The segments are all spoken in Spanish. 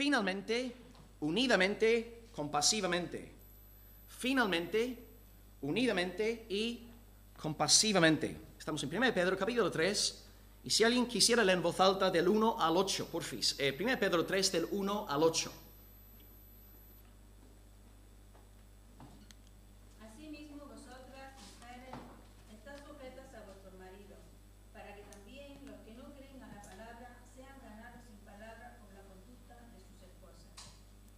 finalmente, unidamente, compasivamente. Finalmente, unidamente y compasivamente. Estamos en 1 Pedro capítulo 3. Y si alguien quisiera leer en voz alta del 1 al 8, porfis. Eh, 1 Pedro 3 del 1 al 8. Asimismo, vosotras, mujeres, estad sujetas a vuestros maridos, para que también los que no creen a la palabra sean ganados sin palabra por la conducta de sus esposas,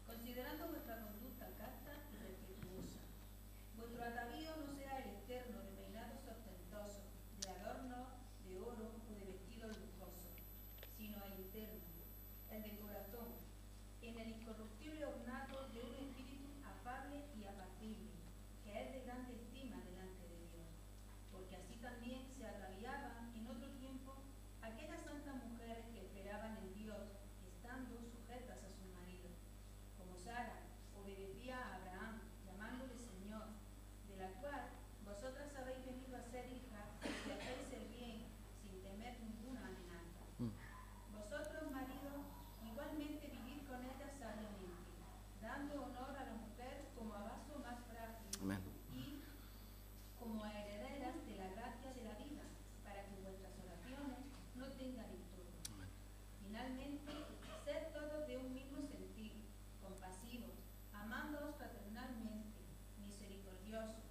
considerando vuestra conducta casta y respetuosa. Vuestro atavío no sea el externo de peinados ostentosos, de adornos, de oro o de vestidos lujosos, sino el interno, el de corazón, en el incorruptible ornato de un espíritu afable y apacible, que es de grande estima delante de Dios, porque así también se ataviaban en otro tiempo aquellas santas mujeres que esperaban en Dios, estando sujetas a sus maridos, como Sara obedecía a Abraham, llamándole Señor, de la cual vosotras habéis venido a ser hijas, si hacéis el bien sin temer ninguna amenaza. Vosotros, maridos, igualmente vivid con ella sabiamente, dando honor a la mujer como a vaso más frágil Amén. y como a herederas de la gracia de la vida, para que vuestras oraciones Finalmente, todos de un mismo sentir, compasivos, amándoos fraternalmente, misericordiosos,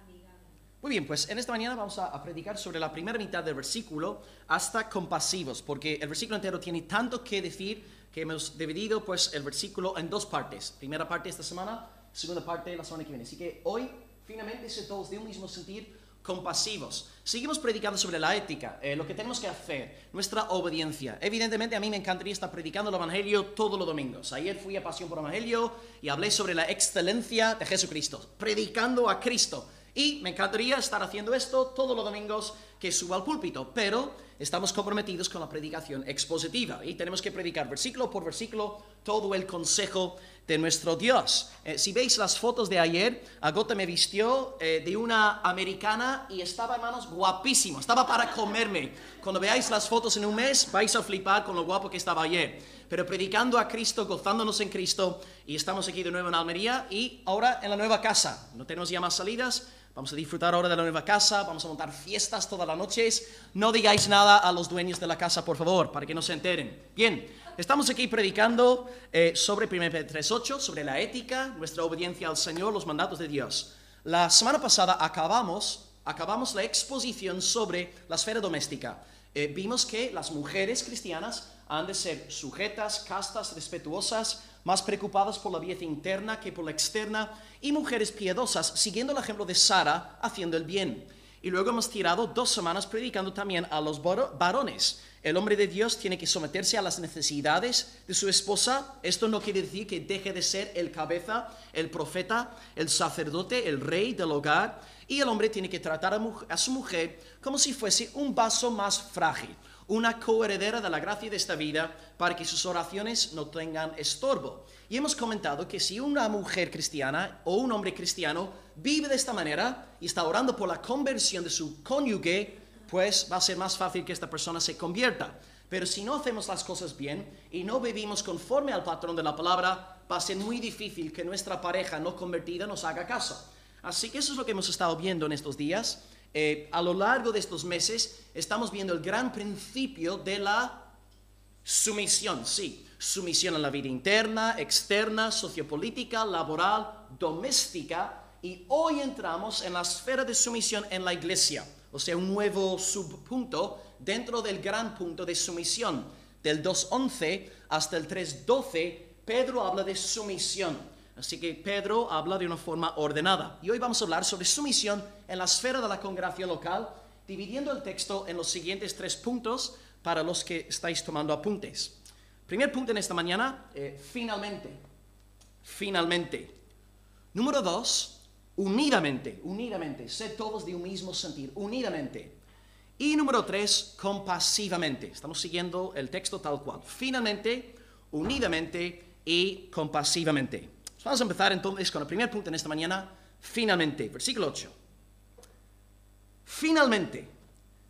amigables. Muy bien, pues en esta mañana vamos a, a predicar sobre la primera mitad del versículo hasta compasivos, porque el versículo entero tiene tanto que decir que hemos dividido pues el versículo en dos partes. Primera parte esta semana, segunda parte la semana que viene. Así que hoy finalmente se todos de un mismo sentir compasivos. Seguimos predicando sobre la ética, eh, lo que tenemos que hacer, nuestra obediencia. Evidentemente a mí me encantaría estar predicando el Evangelio todos los domingos. Ayer fui a Pasión por Evangelio y hablé sobre la excelencia de Jesucristo, predicando a Cristo. Y me encantaría estar haciendo esto todos los domingos que suba al púlpito, pero estamos comprometidos con la predicación expositiva y tenemos que predicar versículo por versículo todo el consejo de nuestro Dios. Eh, si veis las fotos de ayer, Agota me vistió eh, de una americana y estaba, hermanos, guapísimo, estaba para comerme. Cuando veáis las fotos en un mes, vais a flipar con lo guapo que estaba ayer. Pero predicando a Cristo, gozándonos en Cristo, y estamos aquí de nuevo en Almería y ahora en la nueva casa. No tenemos ya más salidas, Vamos a disfrutar ahora de la nueva casa, vamos a montar fiestas todas las noches. No digáis nada a los dueños de la casa, por favor, para que no se enteren. Bien, estamos aquí predicando eh, sobre 1 Pedro 3.8, sobre la ética, nuestra obediencia al Señor, los mandatos de Dios. La semana pasada acabamos, acabamos la exposición sobre la esfera doméstica. Eh, vimos que las mujeres cristianas han de ser sujetas, castas, respetuosas, más preocupadas por la belleza interna que por la externa, y mujeres piadosas, siguiendo el ejemplo de Sara, haciendo el bien. Y luego hemos tirado dos semanas predicando también a los varo- varones. El hombre de Dios tiene que someterse a las necesidades de su esposa. Esto no quiere decir que deje de ser el cabeza, el profeta, el sacerdote, el rey del hogar. Y el hombre tiene que tratar a, a su mujer como si fuese un vaso más frágil, una coheredera de la gracia de esta vida para que sus oraciones no tengan estorbo. Y hemos comentado que si una mujer cristiana o un hombre cristiano vive de esta manera y está orando por la conversión de su cónyuge, pues va a ser más fácil que esta persona se convierta. Pero si no hacemos las cosas bien y no vivimos conforme al patrón de la palabra, va a ser muy difícil que nuestra pareja no convertida nos haga caso. Así que eso es lo que hemos estado viendo en estos días. Eh, a lo largo de estos meses estamos viendo el gran principio de la sumisión, sí, sumisión en la vida interna, externa, sociopolítica, laboral, doméstica, y hoy entramos en la esfera de sumisión en la iglesia, o sea, un nuevo subpunto dentro del gran punto de sumisión. Del 2.11 hasta el 3.12, Pedro habla de sumisión. Así que Pedro habla de una forma ordenada. Y hoy vamos a hablar sobre sumisión en la esfera de la congregación local, dividiendo el texto en los siguientes tres puntos para los que estáis tomando apuntes. Primer punto en esta mañana, eh, finalmente. Finalmente. Número dos, unidamente, unidamente. Sed todos de un mismo sentir, unidamente. Y número tres, compasivamente. Estamos siguiendo el texto tal cual. Finalmente, unidamente y compasivamente. Vamos a empezar entonces con el primer punto en esta mañana. Finalmente, versículo 8. Finalmente,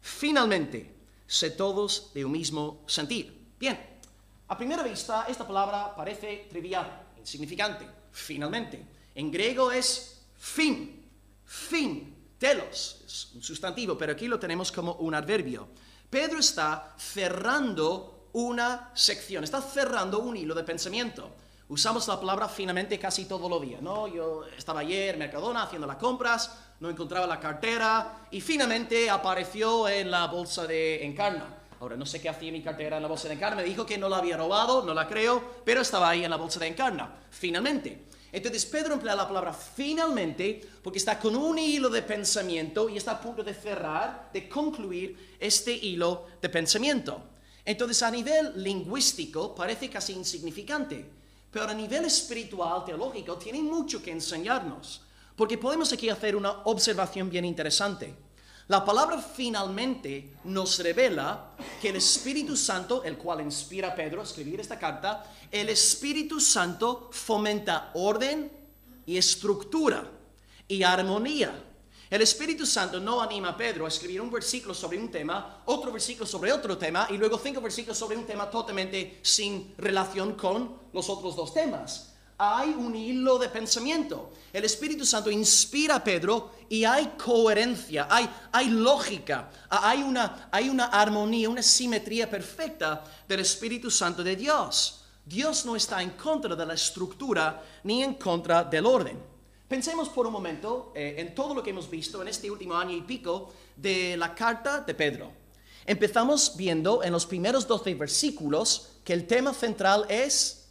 finalmente, sed todos de un mismo sentir. Bien, A primera vista, esta palabra parece trivial, insignificante, finalmente. En griego es fin, fin, telos, es un sustantivo, pero aquí lo tenemos como un adverbio. Pedro está cerrando una sección, está cerrando un hilo de pensamiento. Usamos la palabra finalmente casi todos los días, ¿no? Yo estaba ayer en Mercadona haciendo las compras, no encontraba la cartera y finalmente apareció en la bolsa de Encarna. Ahora, no sé qué hacía mi cartera en la bolsa de Encarna, me dijo que no la había robado, no la creo, pero estaba ahí en la bolsa de Encarna, finalmente. Entonces Pedro emplea la palabra finalmente porque está con un hilo de pensamiento y está a punto de cerrar, de concluir este hilo de pensamiento. Entonces a nivel lingüístico parece casi insignificante, pero a nivel espiritual, teológico, tiene mucho que enseñarnos, porque podemos aquí hacer una observación bien interesante. La palabra finalmente nos revela que el Espíritu Santo, el cual inspira a Pedro a escribir esta carta, el Espíritu Santo fomenta orden y estructura y armonía. El Espíritu Santo no anima a Pedro a escribir un versículo sobre un tema, otro versículo sobre otro tema y luego cinco versículos sobre un tema totalmente sin relación con los otros dos temas hay un hilo de pensamiento. El Espíritu Santo inspira a Pedro y hay coherencia, hay, hay lógica, hay una, hay una armonía, una simetría perfecta del Espíritu Santo de Dios. Dios no está en contra de la estructura ni en contra del orden. Pensemos por un momento eh, en todo lo que hemos visto en este último año y pico de la carta de Pedro. Empezamos viendo en los primeros 12 versículos que el tema central es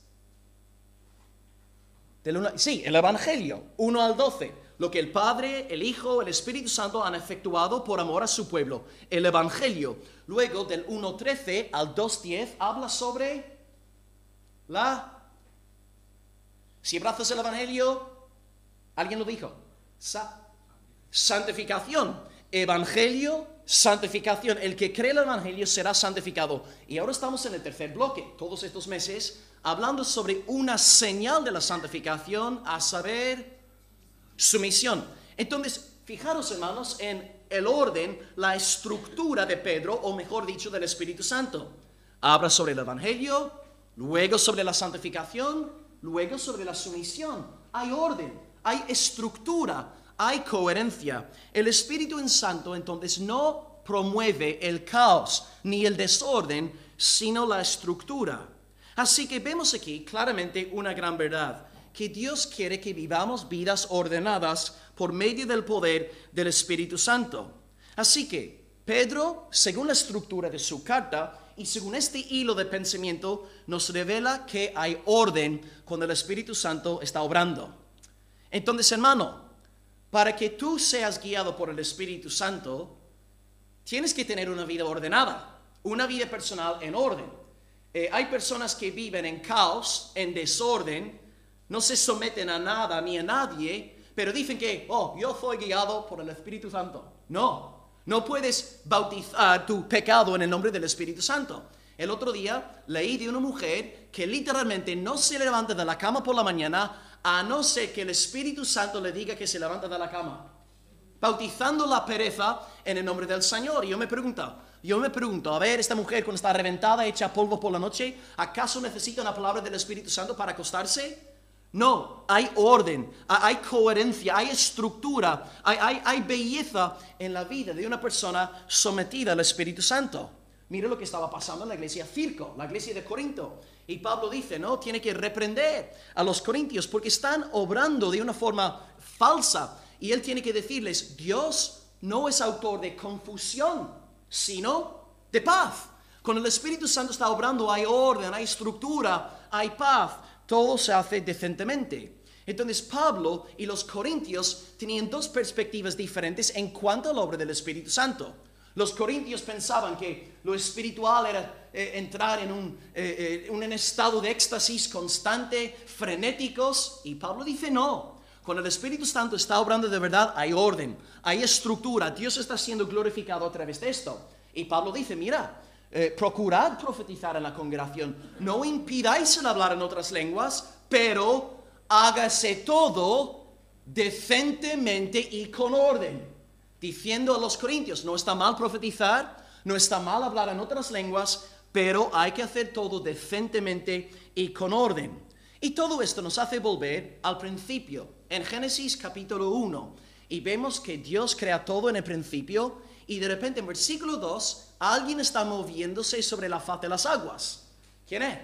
sí, el Evangelio, 1 al 12. Lo que el Padre, el Hijo, el Espíritu Santo han efectuado por amor a su pueblo. El Evangelio. Luego, del 1.13 al 2.10, habla sobre la... Si abrazas el Evangelio, alguien lo dijo. santificación. Evangelio, santificación. El que cree el Evangelio será santificado. Y ahora estamos en el tercer bloque. Todos estos meses hablando sobre una señal de la santificación, a saber, sumisión. Entonces, fijaros hermanos en el orden, la estructura de Pedro, o mejor dicho, del Espíritu Santo. Habla sobre el Evangelio, luego sobre la santificación, luego sobre la sumisión. Hay orden, hay estructura, hay coherencia. El Espíritu Santo entonces no promueve el caos ni el desorden, sino la estructura. Así que vemos aquí claramente una gran verdad, que Dios quiere que vivamos vidas ordenadas por medio del poder del Espíritu Santo. Así que Pedro, según la estructura de su carta y según este hilo de pensamiento, nos revela que hay orden cuando el Espíritu Santo está obrando. Entonces, hermano, para que tú seas guiado por el Espíritu Santo, tienes que tener una vida ordenada, una vida personal en orden. Eh, hay personas que viven en caos, en desorden, no se someten a nada ni a nadie, pero dicen que, oh, yo soy guiado por el Espíritu Santo. No, no puedes bautizar tu pecado en el nombre del Espíritu Santo. El otro día leí de una mujer que literalmente no se levanta de la cama por la mañana a no ser que el Espíritu Santo le diga que se levanta de la cama. Bautizando la pereza en el nombre del Señor. Y yo me pregunto, yo me pregunto, a ver, esta mujer cuando está reventada, hecha polvo por la noche, ¿acaso necesita una palabra del Espíritu Santo para acostarse? No, hay orden, hay coherencia, hay estructura, hay, hay, belleza en la vida de una persona sometida al Espíritu Santo. Mire lo que estaba pasando en la iglesia Circo, la iglesia de Corinto. Y Pablo dice, no, tiene que reprender a los corintios porque están obrando de una forma falsa. Y él tiene que decirles, Dios no es autor de confusión, sino de paz. Cuando el Espíritu Santo está obrando hay orden, hay estructura, hay paz, todo se hace decentemente. Entonces Pablo y los corintios tenían dos perspectivas diferentes en cuanto a la obra del Espíritu Santo. Los corintios pensaban que lo espiritual era eh, entrar en un, eh, eh, un estado de éxtasis constante, frenéticos, y Pablo dice no, cuando el Espíritu Santo está obrando de verdad, hay orden, hay estructura, Dios está siendo glorificado a través de esto. Y Pablo dice, mira, eh, procurad profetizar en la congregación, no impidáis el hablar en otras lenguas, pero hágase todo decentemente y con orden. Diciendo a los corintios, no está mal profetizar, no está mal hablar en otras lenguas, pero hay que hacer todo decentemente y con orden. Y todo esto nos hace volver al principio, en Génesis capítulo 1, y vemos que Dios crea todo en el principio, y de repente en versículo 2, alguien está moviéndose sobre la faz de las aguas. ¿Quién es?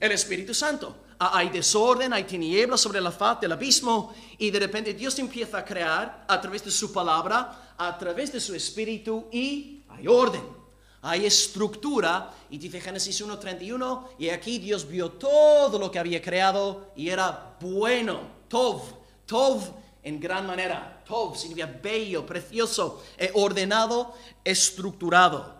El Espíritu Santo. Ah, Hay desorden, hay tinieblas sobre la faz del abismo, y de repente Dios empieza a crear a través de su palabra, a través de su Espíritu, y hay orden hay estructura, y dice Génesis 1.31, y aquí Dios vio todo lo que había creado y era bueno, Tov, Tov en gran manera, Tov significa bello, precioso, eh, ordenado, estructurado.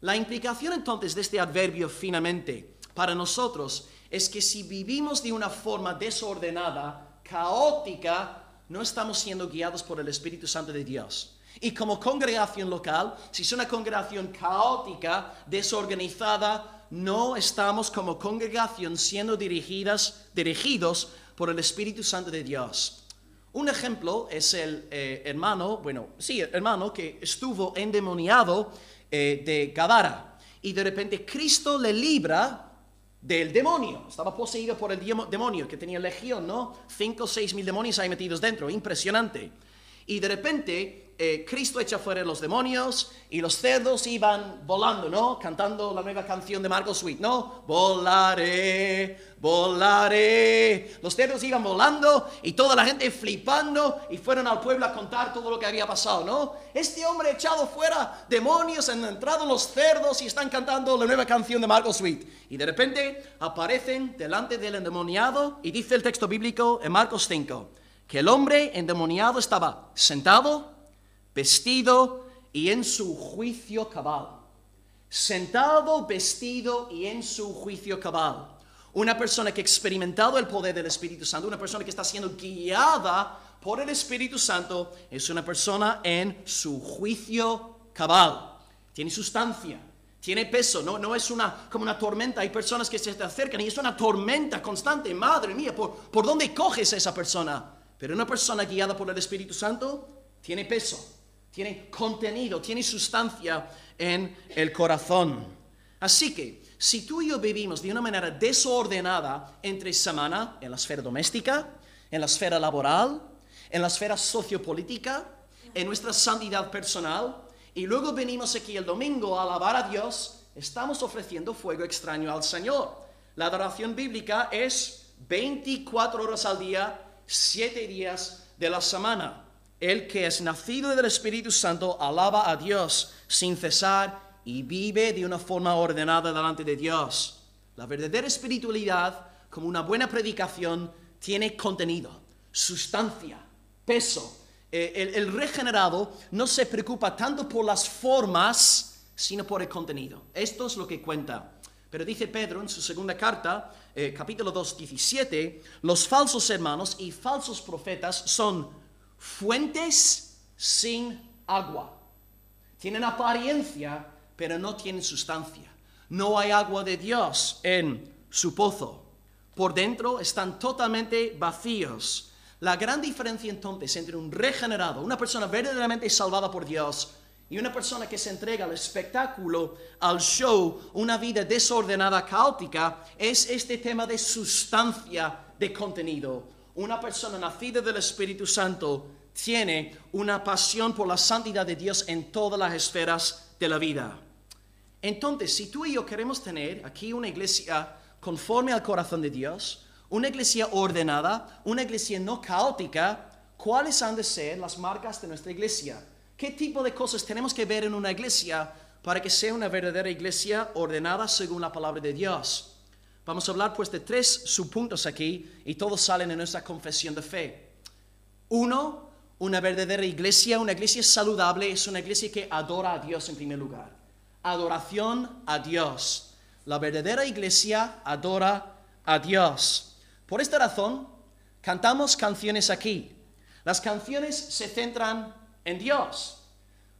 La implicación entonces de este adverbio finamente para nosotros es que si vivimos de una forma desordenada, caótica, no estamos siendo guiados por el Espíritu Santo de Dios. Y como congregación local, si es una congregación caótica, desorganizada, no estamos como congregación siendo dirigidas, dirigidos por el Espíritu Santo de Dios. Un ejemplo es el eh, hermano, bueno, sí, hermano que estuvo endemoniado eh, de Gadara. Y de repente Cristo le libra del demonio. Estaba poseído por el demonio que tenía legión, ¿no? Cinco o seis mil demonios ahí metidos dentro, impresionante. Y de repente eh, Cristo echa fuera los demonios y los cerdos iban volando, ¿no? Cantando la nueva canción de Margot Sweet, ¿no? Volaré, volaré. Los cerdos iban volando y toda la gente flipando y fueron al pueblo a contar todo lo que había pasado, ¿no? Este hombre ha echado fuera demonios, han entrado los cerdos y están cantando la nueva canción de Margot Sweet. Y de repente aparecen delante del endemoniado y dice el texto bíblico en Marcos 5 que el hombre endemoniado estaba sentado vestido y en su juicio cabal. Sentado, vestido y en su juicio cabal. Una persona que ha experimentado el poder del Espíritu Santo, una persona que está siendo guiada por el Espíritu Santo, es una persona en su juicio cabal. Tiene sustancia, tiene peso, no, no es una, como una tormenta. Hay personas que se te acercan y es una tormenta constante. Madre mía, ¿por, ¿por dónde coges a esa persona? Pero una persona guiada por el Espíritu Santo tiene peso, tiene contenido, tiene sustancia en el corazón. Así que, si tú y yo vivimos de una manera desordenada entre semana, en la esfera doméstica, en la esfera laboral, en la esfera sociopolítica, en nuestra santidad personal, y luego venimos aquí el domingo a alabar a Dios, estamos ofreciendo fuego extraño al Señor. La adoración bíblica es 24 horas al día, 7 días de la semana. El que es nacido del Espíritu Santo alaba a Dios sin cesar y vive de una forma ordenada delante de Dios. La verdadera espiritualidad, como una buena predicación, tiene contenido, sustancia, peso. Eh, el, regenerado no se preocupa tanto por las formas, sino por el contenido. Esto es lo que cuenta. Pero dice Pedro en su segunda carta, eh, capítulo 2, 17, los falsos hermanos y falsos profetas son fuentes sin agua. Tienen apariencia, pero no tienen sustancia. No hay agua de Dios en su pozo. Por dentro están totalmente vacíos. La gran diferencia entonces entre un regenerado, una persona verdaderamente salvada por Dios, y una persona que se entrega al espectáculo, al show, una vida desordenada, caótica, es este tema de sustancia de contenido una persona nacida del Espíritu Santo tiene una pasión por la santidad de Dios en todas las esferas de la vida. Entonces, si tú y yo queremos tener aquí una iglesia conforme al corazón de Dios, una iglesia ordenada, una iglesia no caótica, ¿cuáles han de ser las marcas de nuestra iglesia? ¿Qué tipo de cosas tenemos que ver en una iglesia para que sea una verdadera iglesia ordenada según la palabra de Dios? Vamos a hablar pues de tres subpuntos aquí y todos salen en nuestra confesión de fe. Uno, una verdadera iglesia, una iglesia saludable es una iglesia que adora a Dios en primer lugar. Adoración a Dios. La verdadera iglesia adora a Dios. Por esta razón, cantamos canciones aquí. Las canciones se centran en Dios.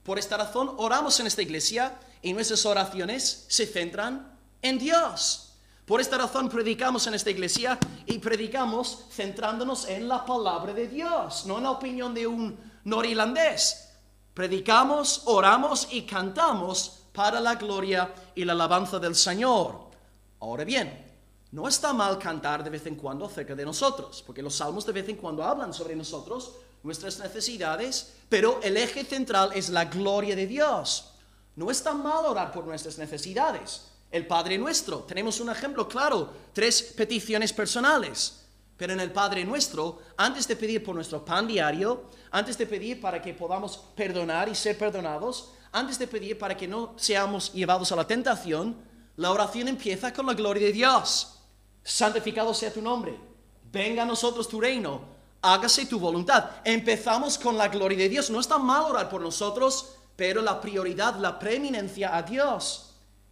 Por esta razón, oramos en esta iglesia y nuestras oraciones se centran en Dios. Por esta razón predicamos en esta iglesia y predicamos centrándonos en la palabra de Dios, no en la opinión de un norirlandés. Predicamos, oramos y cantamos para la gloria y la alabanza del Señor. Ahora bien, no está mal cantar de vez en cuando acerca de nosotros, porque los salmos de vez en cuando hablan sobre nosotros, nuestras necesidades, pero el eje central es la gloria de Dios. No está mal orar por nuestras necesidades. El Padre nuestro, tenemos un ejemplo claro, tres peticiones personales. Pero en el Padre nuestro, antes de pedir por nuestro pan diario, antes de pedir para que podamos perdonar y ser perdonados, antes de pedir para que no seamos llevados a la tentación, la oración empieza con la gloria de Dios. Santificado sea tu nombre. Venga a nosotros tu reino. Hágase tu voluntad. Empezamos con la gloria de Dios. No está mal orar por nosotros, pero la prioridad, la preeminencia a Dios.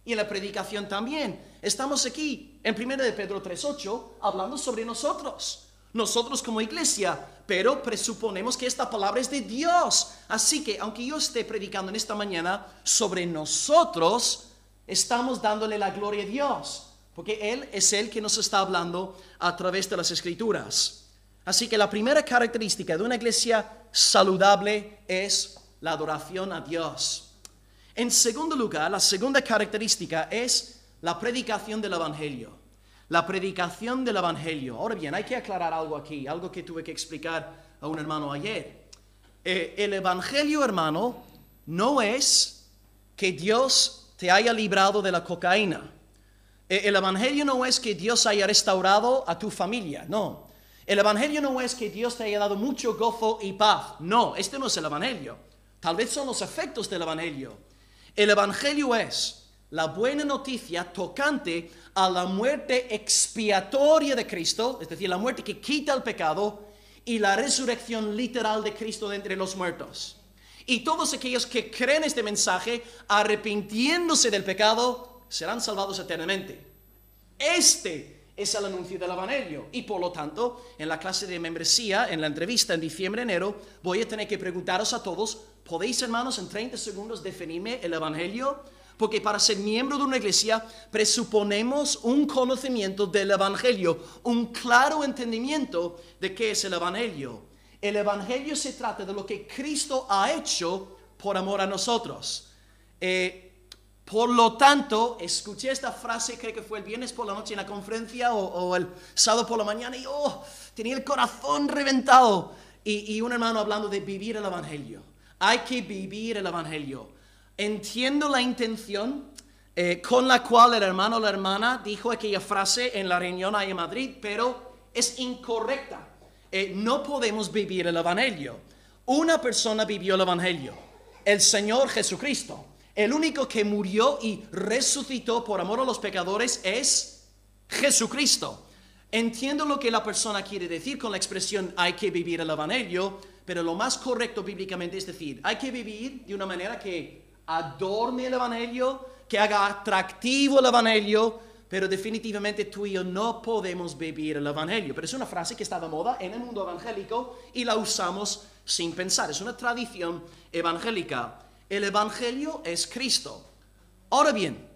Y en la predicación también. Estamos aquí en 1 de Pedro 3.8 hablando sobre nosotros. Nosotros como iglesia, pero presuponemos que esta palabra es de Dios. Así que aunque yo esté predicando en esta mañana sobre nosotros, estamos dándole la gloria a Dios porque Él es el que nos está hablando a través de las escrituras. Así que la primera característica de una iglesia saludable es la adoración a Dios. En segundo lugar, la segunda característica es la predicación del Evangelio. La predicación del Evangelio. Ahora bien, hay que aclarar algo aquí, algo que tuve que explicar a un hermano ayer. Eh, el Evangelio, hermano, no es que Dios te haya librado de la cocaína. Eh, el Evangelio no es que Dios haya restaurado a tu familia, no. El Evangelio no es que Dios te haya dado mucho gozo y paz, no, este no es el Evangelio. Tal vez son los efectos del Evangelio. El Evangelio es la buena noticia tocante a la muerte expiatoria de Cristo, es decir, la muerte que quita el pecado, y la resurrección literal de Cristo de entre los muertos. Y todos aquellos que creen este mensaje, arrepintiéndose del pecado, serán salvados eternamente. Este es el anuncio del Evangelio. Y por lo tanto, en la clase de membresía, en la entrevista en diciembre-enero, voy a tener que preguntaros a todos, ¿podéis hermanos en 30 segundos definirme el Evangelio? Porque para ser miembro de una iglesia presuponemos un conocimiento del Evangelio, un claro entendimiento de qué es el Evangelio. El Evangelio se trata de lo que Cristo ha hecho por amor a nosotros. Eh, por lo tanto, escuché esta frase, creo que fue el viernes por la noche en la conferencia o, el sábado por la mañana y oh, tenía el corazón reventado. Y, un hermano hablando de vivir el Evangelio. Hay que vivir el Evangelio. Entiendo la intención eh, con la cual el hermano o la hermana dijo aquella frase en la reunión ahí en Madrid, pero es incorrecta. Eh, no podemos vivir el Evangelio. Una persona vivió el Evangelio, el Señor Jesucristo. El único que murió y resucitó por amor a los pecadores es Jesucristo. Entiendo lo que la persona quiere decir con la expresión hay que vivir el Evangelio, pero lo más correcto bíblicamente es decir, hay que vivir de una manera que adorne el Evangelio, que haga atractivo el Evangelio, pero definitivamente tú y yo no podemos vivir el Evangelio. Pero es una frase que está de moda en el mundo evangélico y la usamos sin pensar. Es una tradición evangélica. El Evangelio es Cristo. Ahora bien,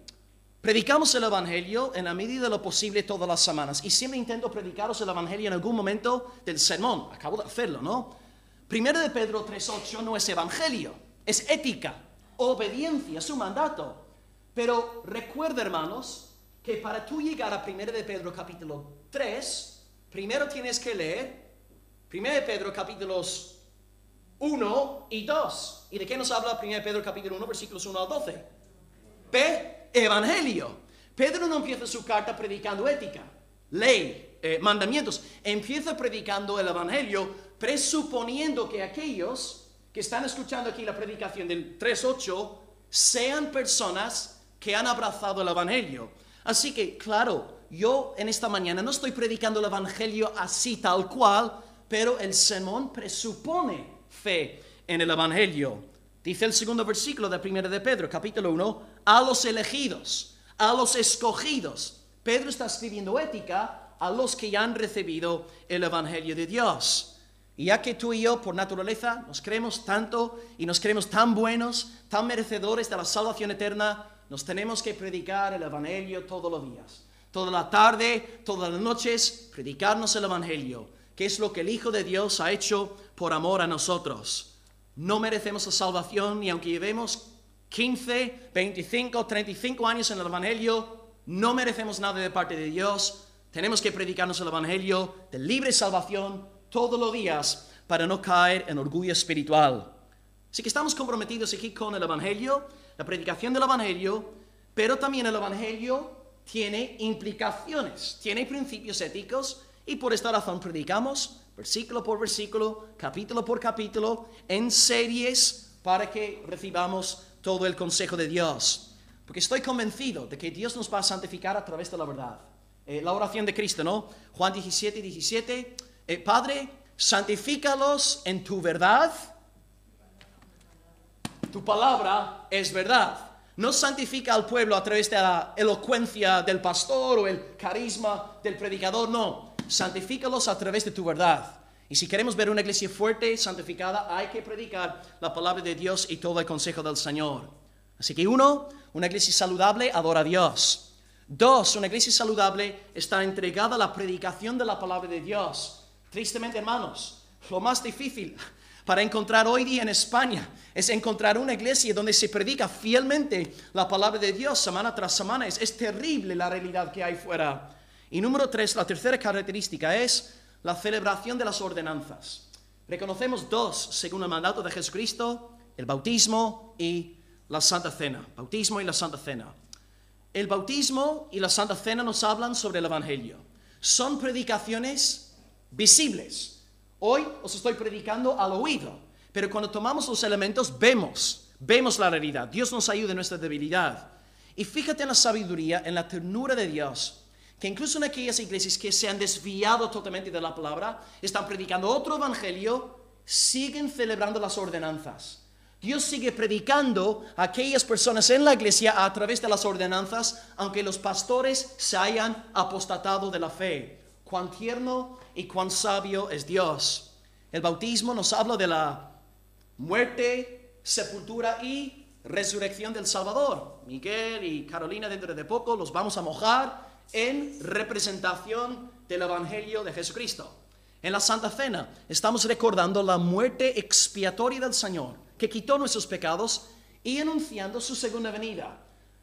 predicamos el Evangelio en la medida de lo posible todas las semanas y siempre intento predicaros el Evangelio en algún momento del sermón. Acabo de hacerlo, ¿no? Primero de Pedro 3.8 no es Evangelio, es ética, obediencia, es un mandato. Pero recuerda, hermanos, que para tú llegar a Primero de Pedro capítulo 3, primero tienes que leer Primero de Pedro capítulos 1 y 2. ¿Y de qué nos habla 1 Pedro capítulo 1, versículos 1 al 12? P, Evangelio. Pedro no empieza su carta predicando ética, ley, eh, mandamientos. Empieza predicando el Evangelio, presuponiendo que aquellos que están escuchando aquí la predicación del 3.8 sean personas que han abrazado el Evangelio. Así que, claro, yo en esta mañana no estoy predicando el Evangelio así tal cual, pero el sermón presupone fe en el Evangelio. Dice el segundo versículo de 1 de Pedro, capítulo 1, a los elegidos, a los escogidos. Pedro está escribiendo ética a los que ya han recibido el Evangelio de Dios. Y ya que tú y yo, por naturaleza, nos creemos tanto y nos creemos tan buenos, tan merecedores de la salvación eterna, nos tenemos que predicar el Evangelio todos los días. Toda la tarde, todas las noches, predicarnos el Evangelio, que es lo que el Hijo de Dios ha hecho por amor a nosotros. No merecemos la salvación y aunque llevemos 15, 25, 35 años en el Evangelio, no merecemos nada de parte de Dios. Tenemos que predicarnos el Evangelio de libre salvación todos los días para no caer en orgullo espiritual. Así que estamos comprometidos aquí con el Evangelio, la predicación del Evangelio, pero también el Evangelio tiene implicaciones, tiene principios éticos y por esta razón predicamos versículo por versículo, capítulo por capítulo, en series para que recibamos todo el consejo de Dios. Porque estoy convencido de que Dios nos va a santificar a través de la verdad. Eh, la oración de Cristo, ¿no? Juan 17, 17. Eh, Padre, santifícalos en tu verdad. Tu palabra es verdad. No santifica al pueblo a través de la elocuencia del pastor o el carisma del predicador, no. Santifícalos a través de tu verdad. Y si queremos ver una iglesia fuerte, santificada, hay que predicar la palabra de Dios y todo el consejo del Señor. Así que uno, una iglesia saludable adora a Dios. Dos, una iglesia saludable está entregada a la predicación de la palabra de Dios. Tristemente, hermanos, lo más difícil para encontrar hoy día en España es encontrar una iglesia donde se predica fielmente la palabra de Dios semana tras semana. Es, es terrible la realidad que hay fuera. Y número tres, la tercera característica es la celebración de las ordenanzas. Reconocemos dos según el mandato de Jesucristo, el bautismo y la Santa Cena. Bautismo y la Santa Cena. El bautismo y la Santa Cena nos hablan sobre el Evangelio. Son predicaciones visibles. Hoy os estoy predicando al oído, pero cuando tomamos los elementos vemos, vemos la realidad. Dios nos ayuda en nuestra debilidad. Y fíjate en la sabiduría, en la ternura de Dios que incluso en aquellas iglesias que se han desviado totalmente de la palabra, están predicando otro evangelio, siguen celebrando las ordenanzas. Dios sigue predicando a aquellas personas en la iglesia a través de las ordenanzas, aunque los pastores se hayan apostatado de la fe. Cuán tierno y cuán sabio es Dios. El bautismo nos habla de la muerte, sepultura y resurrección del Salvador. Miguel y Carolina dentro de poco los vamos a mojar en representación del Evangelio de Jesucristo. En la Santa Cena estamos recordando la muerte expiatoria del Señor, que quitó nuestros pecados y anunciando su segunda venida.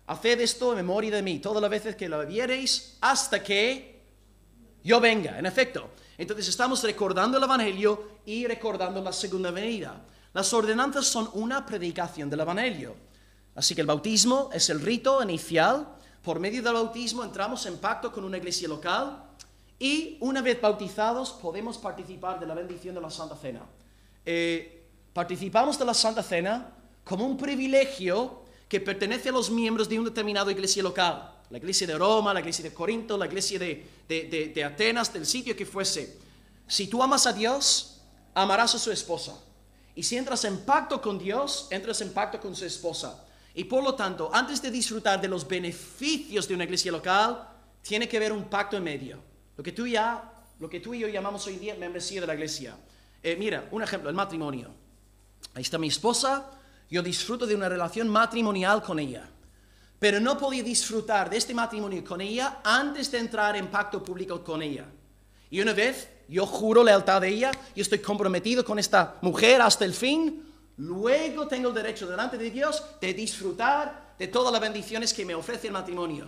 Haced esto en memoria de mí todas las veces que lo viereis hasta que yo venga. En efecto, entonces estamos recordando el Evangelio y recordando la segunda venida. Las ordenanzas son una predicación del Evangelio. Así que el bautismo es el rito inicial por medio del bautismo entramos en pacto con una iglesia local y una vez bautizados podemos participar de la bendición de la Santa Cena. Eh, participamos de la Santa Cena como un privilegio que pertenece a los miembros de una determinada iglesia local. La iglesia de Roma, la iglesia de Corinto, la iglesia de, de Atenas, del sitio que fuese. Si tú amas a Dios, amarás a su esposa. Y si entras en pacto con Dios, entras en pacto con su esposa. Y por lo tanto, antes de disfrutar de los beneficios de una iglesia local, tiene que haber un pacto en medio. Lo que tú, ya, lo que tú y yo llamamos hoy día membresía de la iglesia. Eh, mira, un ejemplo, el matrimonio. Ahí está mi esposa, yo disfruto de una relación matrimonial con ella. Pero no podía disfrutar de este matrimonio con ella antes de entrar en pacto público con ella. Y una vez yo juro lealtad de ella, yo estoy comprometido con esta mujer hasta el fin, Luego tengo el derecho delante de Dios de disfrutar de todas las bendiciones que me ofrece el matrimonio.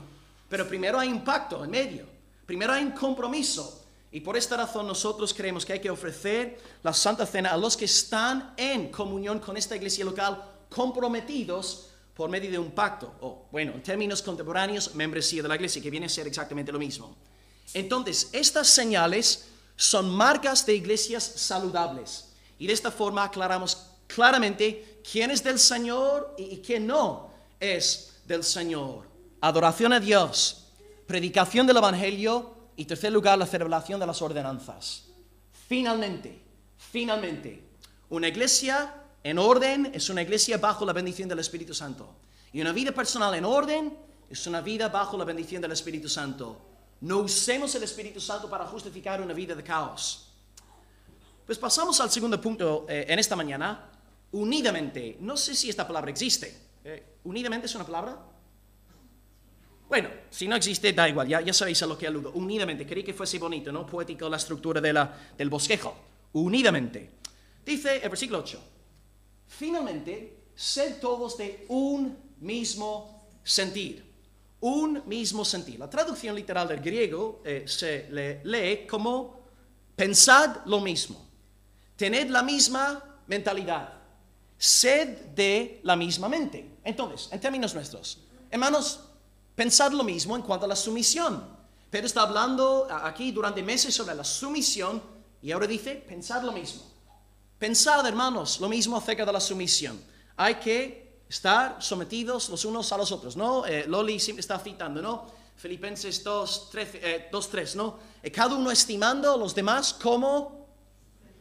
Pero primero hay un pacto en medio. Primero hay un compromiso. Y por esta razón nosotros creemos que hay que ofrecer la Santa Cena a los que están en comunión con esta iglesia local, comprometidos por medio de un pacto. O, bueno, en términos contemporáneos, membresía de la iglesia, que viene a ser exactamente lo mismo. Entonces, estas señales son marcas de iglesias saludables. Y de esta forma aclaramos claramente quién es del Señor y quién no es del Señor. Adoración a Dios, predicación del Evangelio y tercer lugar la celebración de las ordenanzas. Finalmente, finalmente, una iglesia en orden es una iglesia bajo la bendición del Espíritu Santo. Y una vida personal en orden es una vida bajo la bendición del Espíritu Santo. No usemos el Espíritu Santo para justificar una vida de caos. Pues pasamos al segundo punto eh, en esta mañana, unidamente. No sé si esta palabra existe. Eh, ¿Unidamente es una palabra? Bueno, si no existe, da igual, ya, sabéis a lo que aludo. Unidamente, quería que fuese bonito, ¿no? Poético la estructura de la, del bosquejo. Unidamente. Dice el versículo 8. Finalmente, sed todos de un mismo sentir. Un mismo sentir. La traducción literal del griego eh, se le lee como pensad lo mismo, tened la misma mentalidad, sed de la misma mente. Entonces, en términos nuestros, hermanos, pensad lo mismo en cuanto a la sumisión. Pedro está hablando aquí durante meses sobre la sumisión y ahora dice, pensad lo mismo. Pensad, hermanos, lo mismo acerca de la sumisión. Hay que estar sometidos los unos a los otros, ¿no? Eh, Loli siempre está citando, ¿no? Filipenses 2, 3, eh, ¿no? Eh, cada uno estimando a los demás como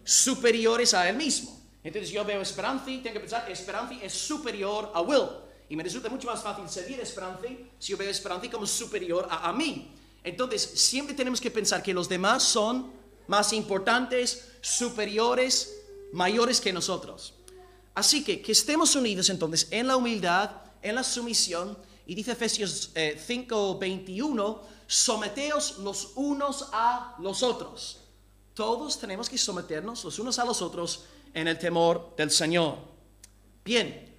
superiores a él mismo. Entonces yo veo Esperanza y tengo que pensar, Esperanza es superior a Will. Y me resulta mucho más fácil seguir Esperanza si yo veo Esperanza como superior a, a mí. Entonces siempre tenemos que pensar que los demás son más importantes, superiores, mayores que nosotros. Así que que estemos unidos entonces en la humildad, en la sumisión, y dice Efesios 5, eh, 21, someteos los unos a los otros. Todos tenemos que someternos los unos a los otros en el temor del Señor. Bien,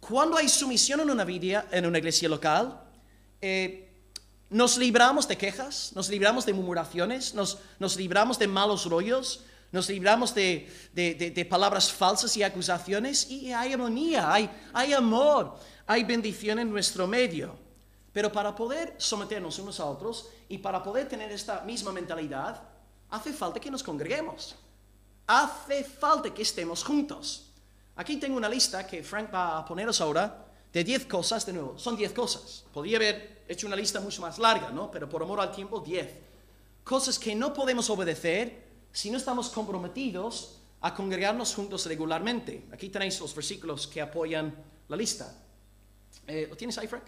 cuando hay sumisión en una, vida, en una iglesia local, eh, nos libramos de quejas, nos libramos de murmuraciones, nos, nos libramos de malos rollos, nos libramos de, de, palabras falsas y acusaciones y hay armonía, hay, hay amor, hay bendición en nuestro medio. Pero para poder someternos unos a otros y para poder tener esta misma mentalidad, hace falta que nos congreguemos. Hace falta que estemos juntos. Aquí tengo una lista que Frank va a poneros ahora de 10 cosas, de nuevo, son 10 cosas. Podría haber hecho una lista mucho más larga, ¿no? Pero por amor al tiempo, 10. Cosas que no podemos obedecer si no estamos comprometidos a congregarnos juntos regularmente. Aquí tenéis los versículos que apoyan la lista. Eh, ¿Lo tienes ahí, Frank?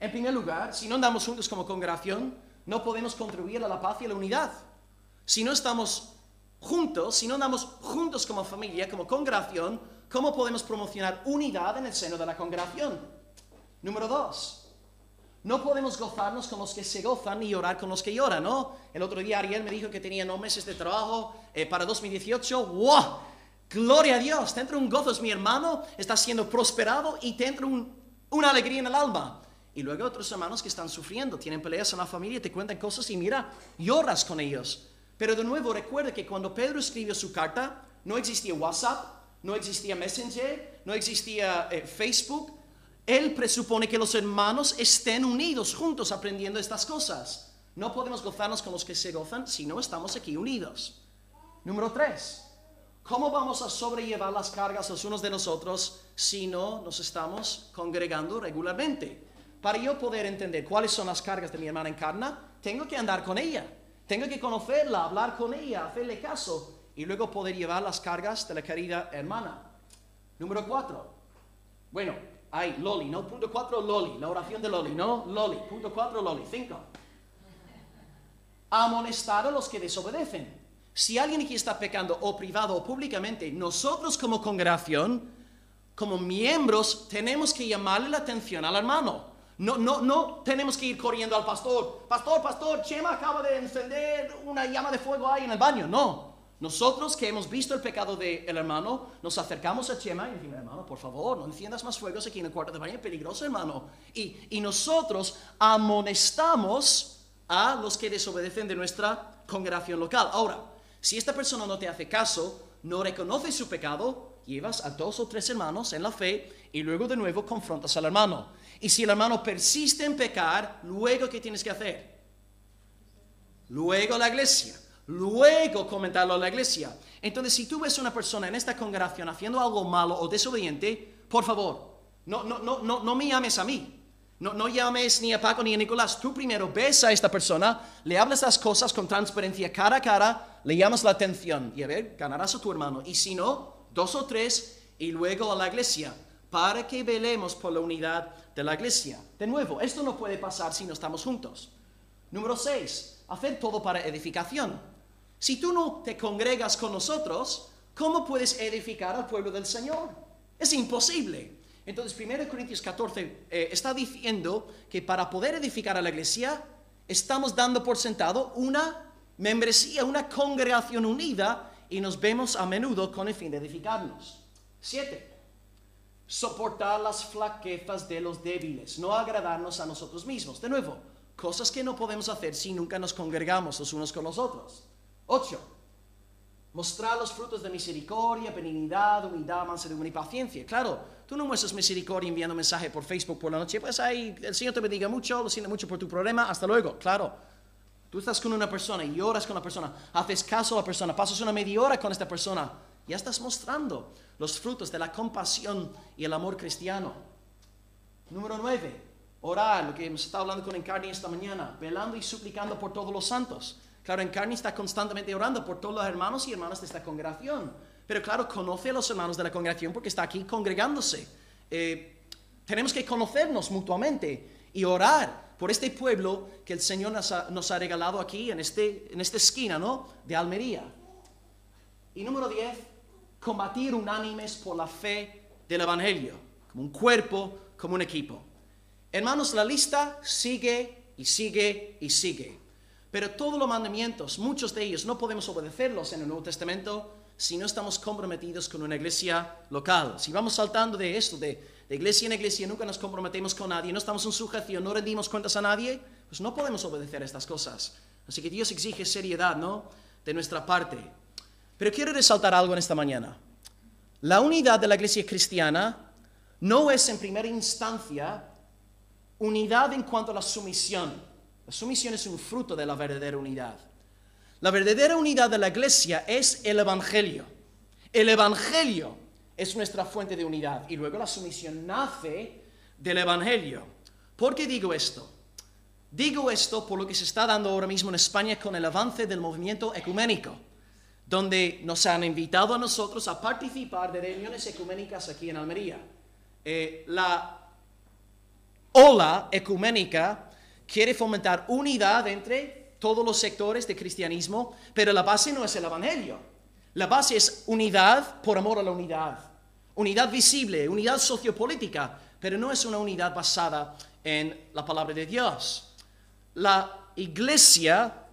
En primer lugar, si no andamos juntos como congregación, no podemos contribuir a la paz y a la unidad. Si no estamos juntos, si no andamos juntos como familia, como congregación, ¿cómo podemos promocionar unidad en el seno de la congregación? Número dos, no podemos gozarnos con los que se gozan y llorar con los que lloran, ¿no? El otro día Ariel me dijo que tenía no meses de trabajo eh, para 2018. ¡Wow! Gloria a Dios, te entra un gozo, es mi hermano, está siendo prosperado y te entra una alegría en el alma. Y luego otros hermanos que están sufriendo, tienen peleas en la familia, te cuentan cosas y mira, lloras con ellos. Pero de nuevo recuerda que cuando Pedro escribió su carta, no existía WhatsApp, no existía Messenger, no existía eh, Facebook, él presupone que los hermanos estén unidos juntos aprendiendo estas cosas. No podemos gozarnos con los que se gozan si no estamos aquí unidos. Número tres, ¿cómo vamos a sobrellevar las cargas los unos de nosotros si no nos estamos congregando regularmente? Para yo poder entender cuáles son las cargas de mi hermana encarna, tengo que andar con ella, tengo que conocerla, hablar con ella, hacerle caso y luego poder llevar las cargas de la querida hermana. Número cuatro, bueno, hay Loli, ¿no? Punto cuatro, Loli. La oración de Loli, ¿no? Loli. Punto cuatro, Loli. Cinco. Amonestar a los que desobedecen. Si alguien aquí está pecando o privado o públicamente, nosotros como congregación, como miembros, tenemos que llamarle la atención al hermano. No, no, no tenemos que ir corriendo al pastor. Pastor, pastor, Chema acaba de encender una llama de fuego ahí en el baño. No. Nosotros que hemos visto el pecado del hermano, nos acercamos a Chema y decimos, hermano, por favor, no enciendas más fuegos aquí en el cuarto de baño, es peligroso, hermano. Y, y nosotros amonestamos a los que desobedecen de nuestra congregación local. Ahora, si esta persona no te hace caso, no reconoce su pecado, llevas a dos o tres hermanos en la fe y luego de nuevo confrontas al hermano. Y si el hermano persiste en pecar, luego ¿qué tienes que hacer? Luego la iglesia luego comentarlo a la iglesia. Entonces, si tú ves una persona en esta congregación haciendo algo malo o desobediente, por favor, no, no, no, no, no me llames a mí. No, no llames ni a Paco ni a Nicolás. Tú primero ves a esta persona, le hablas las cosas con transparencia cara a cara, le llamas la atención y a ver, ganarás a tu hermano. Y si no, dos o tres y luego a la iglesia para que velemos por la unidad de la iglesia. De nuevo, esto no puede pasar si no estamos juntos. Número seis, hacer todo para edificación. Si tú no te congregas con nosotros, ¿cómo puedes edificar al pueblo del Señor? Es imposible. Entonces, 1 Corintios 14 eh, está diciendo que para poder edificar a la iglesia, estamos dando por sentado una membresía, una congregación unida y nos vemos a menudo con el fin de edificarnos. 7. Soportar las flaquezas de los débiles, no agradarnos a nosotros mismos. De nuevo, cosas que no podemos hacer si nunca nos congregamos los unos con los otros. 8. Mostrar los frutos de misericordia, benignidad, humildad, mansedumbre y paciencia. Claro, tú no muestras misericordia enviando mensaje por Facebook por la noche, pues ahí el Señor te bendiga mucho, lo siento mucho por tu problema, hasta luego. Claro, tú estás con una persona y oras con la persona, haces caso a la persona, pasas una media hora con esta persona, ya estás mostrando los frutos de la compasión y el amor cristiano. Número 9. Orar, lo que hemos estado hablando con Encarni esta mañana, velando y suplicando por todos los santos. Claro, Encarni está constantemente orando por todos los hermanos y hermanas de esta congregación. Pero claro, conoce a los hermanos de la congregación porque está aquí congregándose. Eh, tenemos que conocernos mutuamente y orar por este pueblo que el Señor nos ha, nos ha regalado aquí en, este, en esta esquina, ¿no? De Almería. Y número 10, combatir unánimes por la fe del Evangelio, como un cuerpo, como un equipo. Hermanos, la lista sigue y sigue y sigue. Pero todos los mandamientos, muchos de ellos, no podemos obedecerlos en el Nuevo Testamento si no estamos comprometidos con una iglesia local. Si vamos saltando de esto, de, de iglesia en iglesia, nunca nos comprometemos con nadie, no estamos en sujeción, no rendimos cuentas a nadie, pues no podemos obedecer estas cosas. Así que Dios exige seriedad, ¿no? De nuestra parte. Pero quiero resaltar algo en esta mañana. La unidad de la iglesia cristiana no es en primera instancia unidad en cuanto a la sumisión. La sumisión es un fruto de la verdadera unidad. La verdadera unidad de la iglesia es el Evangelio. El Evangelio es nuestra fuente de unidad y luego la sumisión nace del Evangelio. ¿Por qué digo esto? Digo esto por lo que se está dando ahora mismo en España con el avance del movimiento ecuménico, donde nos han invitado a nosotros a participar de reuniones ecuménicas aquí en Almería. Eh, la ola ecuménica quiere fomentar unidad entre todos los sectores de cristianismo, pero la base no es el Evangelio. La base es unidad por amor a la unidad. Unidad visible, unidad sociopolítica, pero no es una unidad basada en la palabra de Dios. La iglesia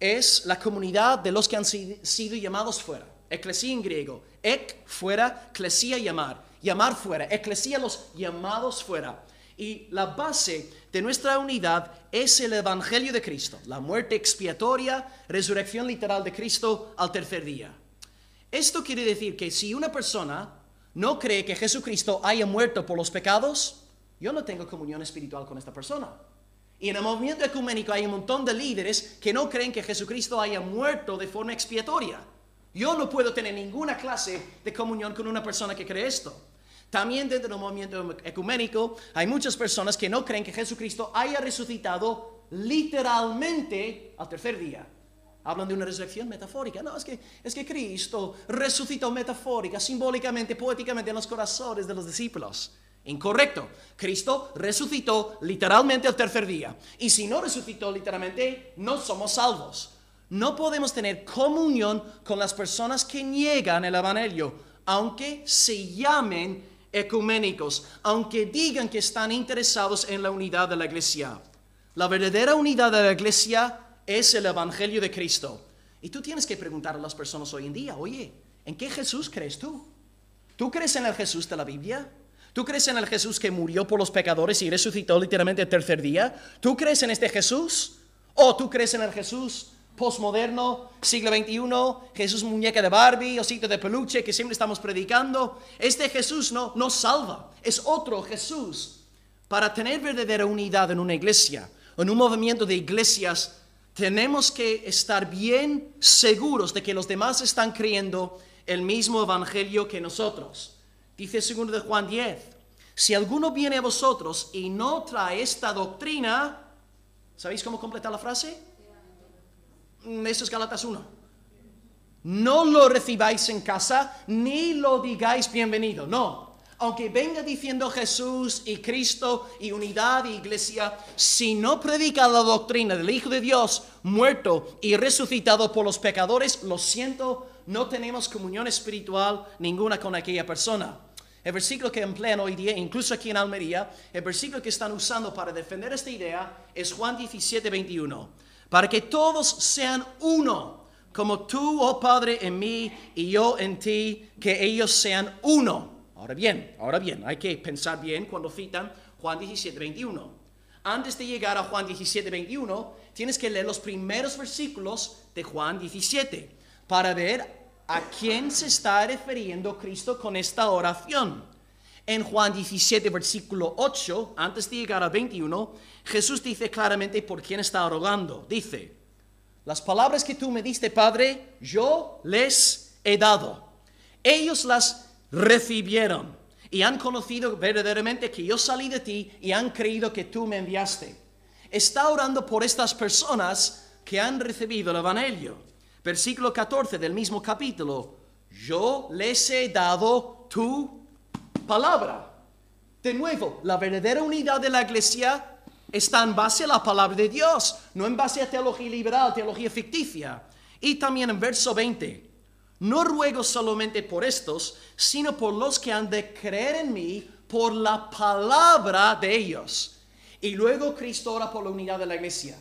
es la comunidad de los que han si- sido llamados fuera. Eclesia en griego. Ek fuera, clesia llamar. Llamar fuera. Eclesia los llamados fuera. Y la base de nuestra unidad es el Evangelio de Cristo, la muerte expiatoria, resurrección literal de Cristo al tercer día. Esto quiere decir que si una persona no cree que Jesucristo haya muerto por los pecados, yo no tengo comunión espiritual con esta persona. Y en el movimiento ecuménico hay un montón de líderes que no creen que Jesucristo haya muerto de forma expiatoria. Yo no puedo tener ninguna clase de comunión con una persona que cree esto. También dentro del movimiento ecuménico hay muchas personas que no creen que Jesucristo haya resucitado literalmente al tercer día. Hablan de una resurrección metafórica. No, es que, es que Cristo resucitó metafórica, simbólicamente, poéticamente en los corazones de los discípulos. Incorrecto. Cristo resucitó literalmente al tercer día. Y si no resucitó literalmente, no somos salvos. No podemos tener comunión con las personas que niegan el Evangelio, aunque se llamen ecuménicos, aunque digan que están interesados en la unidad de la iglesia. La verdadera unidad de la iglesia es el Evangelio de Cristo. Y tú tienes que preguntar a las personas hoy en día, oye, ¿en qué Jesús crees tú? ¿Tú crees en el Jesús de la Biblia? ¿Tú crees en el Jesús que murió por los pecadores y resucitó literalmente el tercer día? ¿Tú crees en este Jesús? ¿O tú crees en el Jesús postmoderno, siglo XXI, Jesús muñeca de Barbie, osito de peluche que siempre estamos predicando? Este Jesús no, no salva, es otro Jesús. Para tener verdadera unidad en una iglesia, en un movimiento de iglesias, tenemos que estar bien seguros de que los demás están creyendo el mismo evangelio que nosotros. Dice 2 de Juan 10, si alguno viene a vosotros y no trae esta doctrina, ¿sabéis cómo completar la frase? Mm, Eso es Galatas 1. No lo recibáis en casa, ni lo digáis bienvenido, no. Aunque venga diciendo Jesús y Cristo y unidad y iglesia, si no predica la doctrina del Hijo de Dios muerto y resucitado por los pecadores, lo siento, no tenemos comunión espiritual ninguna con aquella persona. El versículo que emplean hoy día, incluso aquí en Almería, el versículo que están usando para defender esta idea es Juan 17, 21. Para que todos sean uno, como tú, oh Padre, en mí y yo en ti, que ellos sean uno. Ahora bien, ahora bien, hay que pensar bien cuando citan Juan 17, 21. Antes de llegar a Juan 17, 21, tienes que leer los primeros versículos de Juan 17 para ver a quién se está refiriendo Cristo con esta oración. En Juan 17, versículo 8, antes de llegar a 21, Jesús dice claramente por quién está rogando. Dice, las palabras que tú me diste, Padre, yo les he dado. Ellos las recibieron y han conocido verdaderamente que yo salí de ti y han creído que tú me enviaste. Está orando por estas personas que han recibido el Evangelio. Versículo 14 del mismo capítulo. Yo les he dado tu palabra. De nuevo, la verdadera unidad de la iglesia está en base a la palabra de Dios, no en base a teología liberal, teología ficticia. Y también en verso 20, no ruego solamente por estos, sino por los que han de creer en mí por la palabra de ellos. Y luego Cristo ora por la unidad de la iglesia.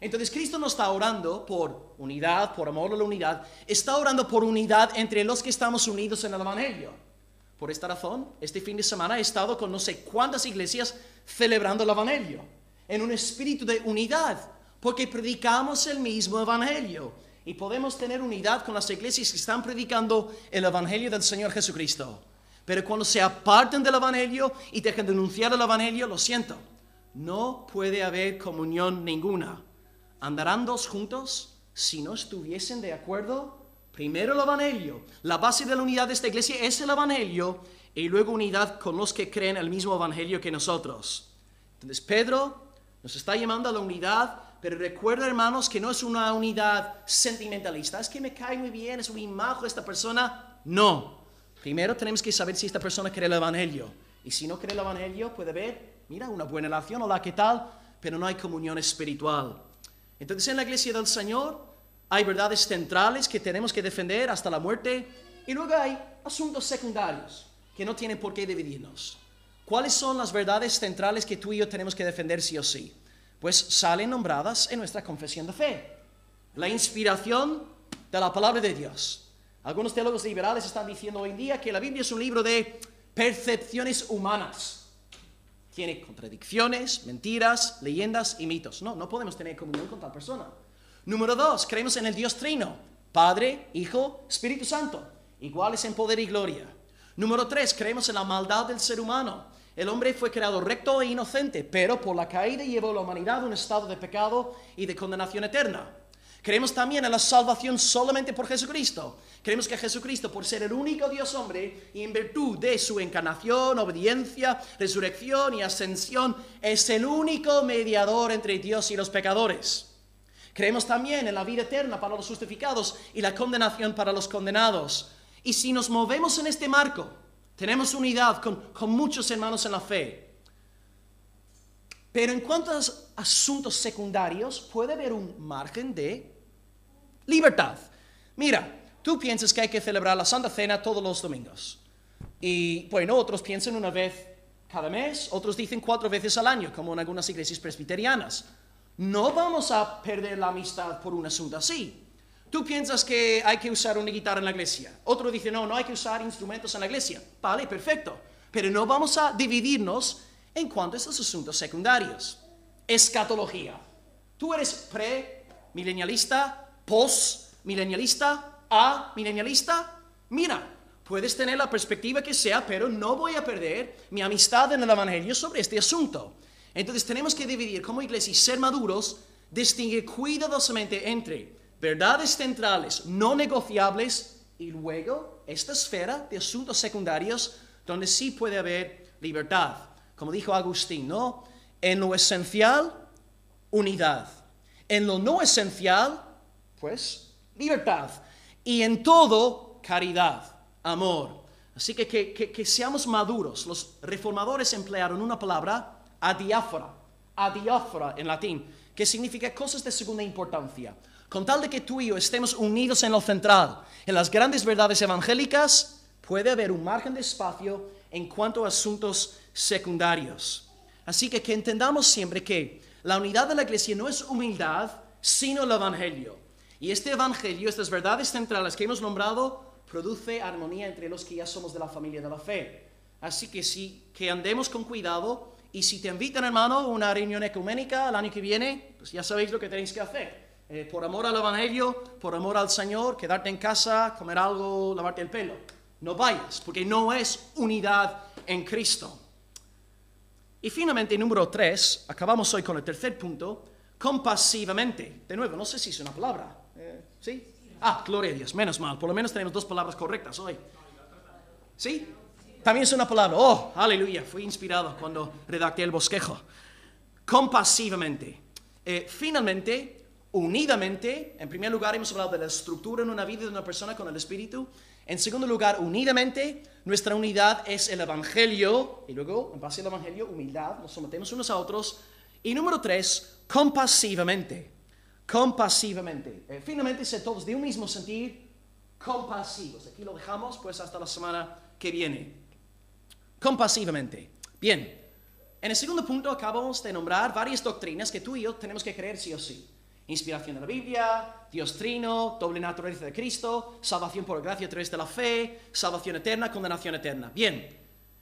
Entonces Cristo no está orando por unidad, por amor a la unidad, está orando por unidad entre los que estamos unidos en el Evangelio. Por esta razón, este fin de semana he estado con no sé cuántas iglesias celebrando el Evangelio en un espíritu de unidad, porque predicamos el mismo Evangelio y podemos tener unidad con las iglesias que están predicando el Evangelio del Señor Jesucristo. Pero cuando se aparten del Evangelio y dejen de anunciar el Evangelio, lo siento, no puede haber comunión ninguna. ¿Andarán dos juntos si no estuviesen de acuerdo? Primero el Evangelio. La base de la unidad de esta iglesia es el Evangelio y luego unidad con los que creen el mismo Evangelio que nosotros. Entonces Pedro nos está llamando a la unidad, pero recuerda, hermanos, que no es una unidad sentimentalista. Es que me cae muy bien, es muy majo esta persona. No. Primero tenemos que saber si esta persona cree el Evangelio. Y si no cree el Evangelio, puede haber, mira, una buena relación, hola, ¿qué tal? Pero no hay comunión espiritual. Entonces en la iglesia del Señor hay verdades centrales que tenemos que defender hasta la muerte. Y luego hay asuntos secundarios que no tienen por qué dividirnos. ¿Cuáles son las verdades centrales que tú y yo tenemos que defender sí o sí? Pues salen nombradas en nuestra confesión de fe. La inspiración de la palabra de Dios. Algunos teólogos liberales están diciendo hoy en día que la Biblia es un libro de percepciones humanas. Tiene contradicciones, mentiras, leyendas y mitos. No, no podemos tener comunión con tal persona. Número dos, creemos en el Dios Trino, Padre, Hijo, Espíritu Santo, iguales en poder y gloria. Número tres, creemos en la maldad del ser humano. El hombre fue creado recto e inocente, pero por la caída llevó a la humanidad a un estado de pecado y de condenación eterna. Creemos también en la salvación solamente por Jesucristo. Creemos que Jesucristo, por ser el único Dios hombre y en virtud de su encarnación, obediencia, resurrección y ascensión, es el único mediador entre Dios y los pecadores. Creemos también en la vida eterna para los justificados y la condenación para los condenados. Y si nos movemos en este marco, tenemos unidad con, muchos hermanos en la fe. Pero en cuanto a asuntos secundarios, puede haber un margen de libertad. Mira, tú piensas que hay que celebrar la Santa Cena todos los domingos. Y bueno, otros piensan una vez cada mes, otros dicen cuatro veces al año, como en algunas iglesias presbiterianas. No vamos a perder la amistad por un asunto así. Tú piensas que hay que usar una guitarra en la iglesia. Otro dice, no, no hay que usar instrumentos en la iglesia. Vale, perfecto. Pero no vamos a dividirnos en cuanto a estos asuntos secundarios. Escatología. Tú eres pre-milenialista, post-milenialista, a-milenialista. Mira, puedes tener la perspectiva que sea, pero no voy a perder mi amistad en el Evangelio sobre este asunto. Entonces tenemos que dividir como iglesia y ser maduros, distinguir cuidadosamente entre verdades centrales no negociables y luego esta esfera de asuntos secundarios donde sí puede haber libertad. Como dijo Agustín, ¿no? En lo esencial, unidad. En lo no esencial, pues, libertad. Y en todo, caridad, amor. Así que que, que seamos maduros. Los reformadores emplearon una palabra, adiáfora, adiáfora en latín, que significa cosas de segunda importancia. Con tal de que tú y yo estemos unidos en lo central, en las grandes verdades evangélicas, puede haber un margen de espacio en cuanto a asuntos secundarios. Así que que entendamos siempre que la unidad de la iglesia no es humildad, sino el evangelio. Y este evangelio, estas verdades centrales que hemos nombrado, produce armonía entre los que ya somos de la familia de la fe. Así que sí, que andemos con cuidado y si te invitan, hermano, a una reunión ecuménica el año que viene, pues ya sabéis lo que tenéis que hacer. Eh, por amor al Evangelio, por amor al Señor, quedarte en casa, comer algo, lavarte el pelo. No vayas, porque no es unidad en Cristo. Y finalmente, número tres, acabamos hoy con el tercer punto, compasivamente. De nuevo, no sé si es una palabra. ¿Sí? Ah, gloria a Dios, menos mal. Por lo menos tenemos dos palabras correctas hoy. ¿Sí? También es una palabra. Oh, aleluya. Fui inspirado cuando redacté el bosquejo. Compasivamente. Eh, finalmente, unidamente. En primer lugar, hemos hablado de la estructura en una vida de una persona con el Espíritu. En segundo lugar, unidamente, nuestra unidad es el Evangelio. Y luego, en base al Evangelio, humildad. Nos sometemos unos a otros. Y número tres, compasivamente. Compasivamente. Eh, finalmente, ser todos de un mismo sentir, compasivos. Aquí lo dejamos, pues hasta la semana que viene compasivamente. Bien, en el segundo punto acabamos de nombrar varias doctrinas que tú y yo tenemos que creer sí o sí. Inspiración de la Biblia, Dios trino, doble naturaleza de Cristo, salvación por gracia a través de la fe, salvación eterna, condenación eterna. Bien,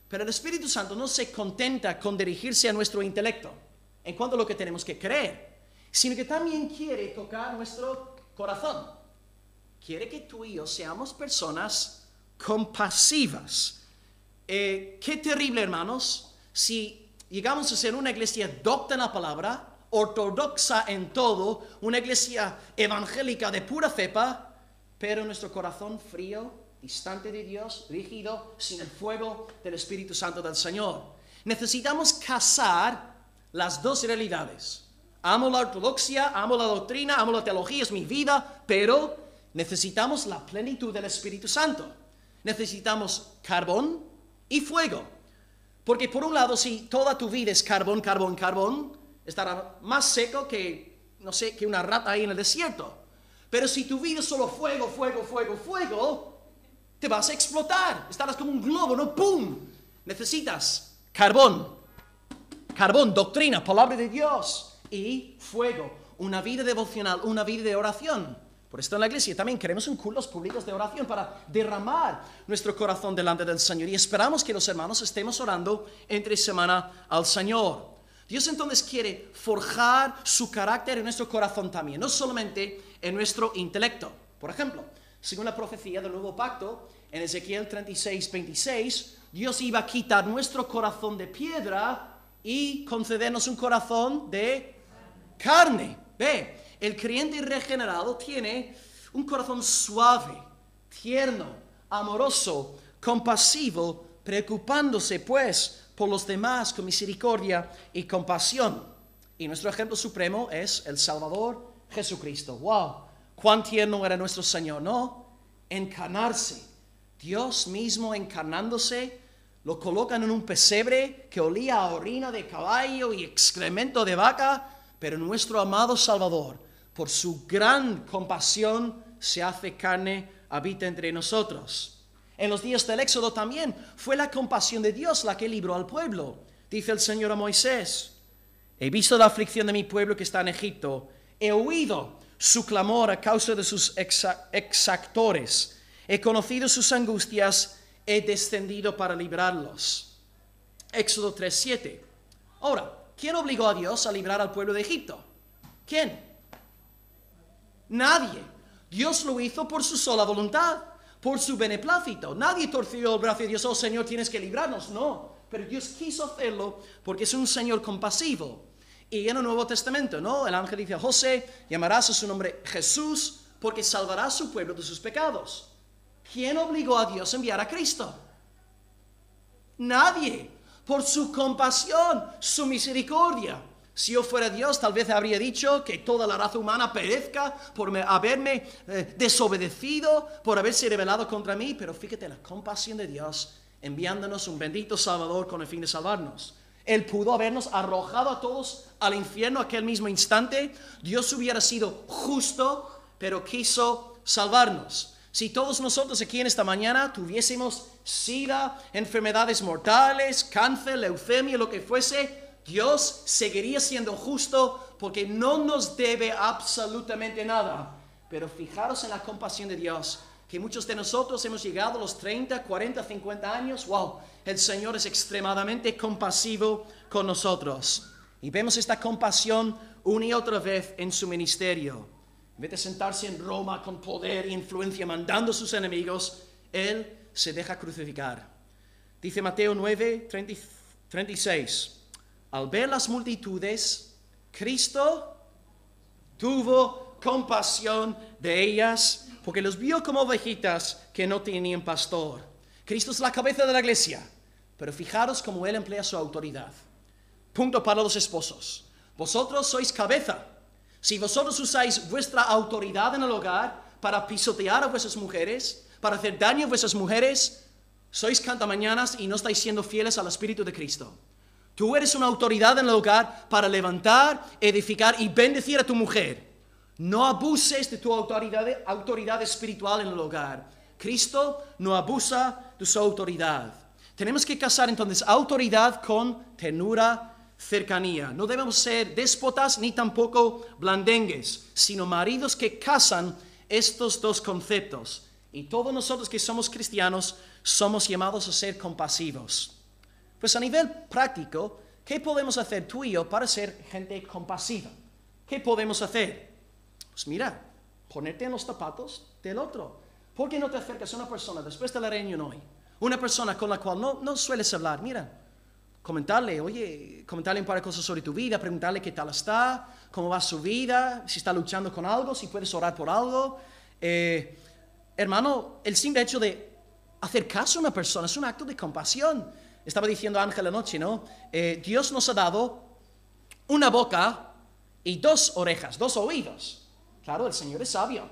pero el Espíritu Santo no se contenta con dirigirse a nuestro intelecto en cuanto a lo que tenemos que creer, sino que también quiere tocar nuestro corazón. Quiere que tú y yo seamos personas compasivas eh, qué terrible, hermanos, si llegamos a ser una iglesia docta en la palabra, ortodoxa en todo, una iglesia evangélica de pura cepa, pero nuestro corazón frío, distante de Dios, rígido, sin el fuego del Espíritu Santo del Señor. Necesitamos casar las dos realidades. Amo la ortodoxia, amo la doctrina, amo la teología, es mi vida, pero necesitamos la plenitud del Espíritu Santo. Necesitamos carbón y fuego. Porque por un lado, si toda tu vida es carbón, carbón, carbón, estará más seco que, no sé, que una rata ahí en el desierto. Pero si tu vida es solo fuego, fuego, fuego, fuego, te vas a explotar. Estarás como un globo, ¿no? ¡Pum! Necesitas carbón, carbón, doctrina, palabra de Dios y fuego. Una vida devocional, una vida de oración. Por esto en la iglesia también queremos un cultos públicos de oración para derramar nuestro corazón delante del Señor y esperamos que los hermanos estemos orando entre semana al Señor. Dios entonces quiere forjar su carácter en nuestro corazón también, no solamente en nuestro intelecto. Por ejemplo, según la profecía del nuevo pacto, en Ezequiel 36, 26, Dios iba a quitar nuestro corazón de piedra y concedernos un corazón de carne. Ve, el creyente regenerado tiene un corazón suave, tierno, amoroso, compasivo, preocupándose pues por los demás con misericordia y compasión. Y nuestro ejemplo supremo es el Salvador Jesucristo. ¡Wow! ¡Cuán tierno era nuestro Señor! ¿No? Encarnarse. Dios mismo encarnándose, lo colocan en un pesebre que olía a orina de caballo y excremento de vaca, pero nuestro amado Salvador por su gran compasión, se hace carne, habita entre nosotros. En los días del Éxodo también fue la compasión de Dios la que libró al pueblo. Dice el Señor a Moisés, he visto la aflicción de mi pueblo que está en Egipto, he oído su clamor a causa de sus exactores, he conocido sus angustias, he descendido para librarlos. Éxodo 3:7. Ahora, ¿quién obligó a Dios a librar al pueblo de Egipto? ¿Quién? Nadie. Dios lo hizo por su sola voluntad, por su beneplácito. Nadie torció el brazo de Dios, oh Señor, tienes que librarnos. No, pero Dios quiso hacerlo porque es un Señor compasivo. Y en el Nuevo Testamento, ¿no? El ángel dice a José, llamarás a su nombre Jesús porque salvará a su pueblo de sus pecados. ¿Quién obligó a Dios a enviar a Cristo? Nadie. Por su compasión, su misericordia. Si yo fuera Dios, tal vez habría dicho que toda la raza humana perezca por haberme eh, desobedecido, por haberse rebelado contra mí. Pero fíjate la compasión de Dios enviándonos un bendito Salvador con el fin de salvarnos. Él pudo habernos arrojado a todos al infierno aquel mismo instante. Dios hubiera sido justo, pero quiso salvarnos. Si todos nosotros aquí en esta mañana tuviésemos sida, enfermedades mortales, cáncer, leucemia, lo que fuese, Dios seguiría siendo justo porque no nos debe absolutamente nada. Pero fijaros en la compasión de Dios, que muchos de nosotros hemos llegado a los 30, 40, 50 años. Wow, el Señor es extremadamente compasivo con nosotros. Y vemos esta compasión una y otra vez en su ministerio. En vez de sentarse en Roma con poder e influencia mandando a sus enemigos, Él se deja crucificar. Dice Mateo 9, 30 36. Al ver las multitudes, Cristo tuvo compasión de ellas porque los vio como ovejitas que no tenían pastor. Cristo es la cabeza de la iglesia, pero fijaros cómo Él emplea su autoridad. Punto para los esposos. Vosotros sois cabeza. Si vosotros usáis vuestra autoridad en el hogar para pisotear a vuestras mujeres, para hacer daño a vuestras mujeres, sois cantamañanas y no estáis siendo fieles al Espíritu de Cristo. Tú eres una autoridad en el hogar para levantar, edificar y bendecir a tu mujer. No abuses de tu autoridad, autoridad espiritual en el hogar. Cristo no abusa de su autoridad. Tenemos que casar entonces autoridad con tenura, cercanía. No debemos ser déspotas ni tampoco blandengues, sino maridos que casan estos dos conceptos. Y todos nosotros que somos cristianos somos llamados a ser compasivos. Pues a nivel práctico, ¿qué podemos hacer tú y yo para ser gente compasiva? ¿Qué podemos hacer? Pues mira, ponerte en los zapatos del otro. ¿Por qué no te acercas a una persona después de la reunión hoy? Una persona con la cual no, no sueles hablar, mira, comentarle, oye, comentarle un par de cosas sobre tu vida, preguntarle qué tal está, cómo va su vida, si está luchando con algo, si puedes orar por algo. Eh, hermano, el simple hecho de hacer caso a una persona es un acto de compasión. Estaba diciendo Ángel anoche, ¿no? Eh, Dios nos ha dado una boca y dos orejas, dos oídos. Claro, el Señor es sabio.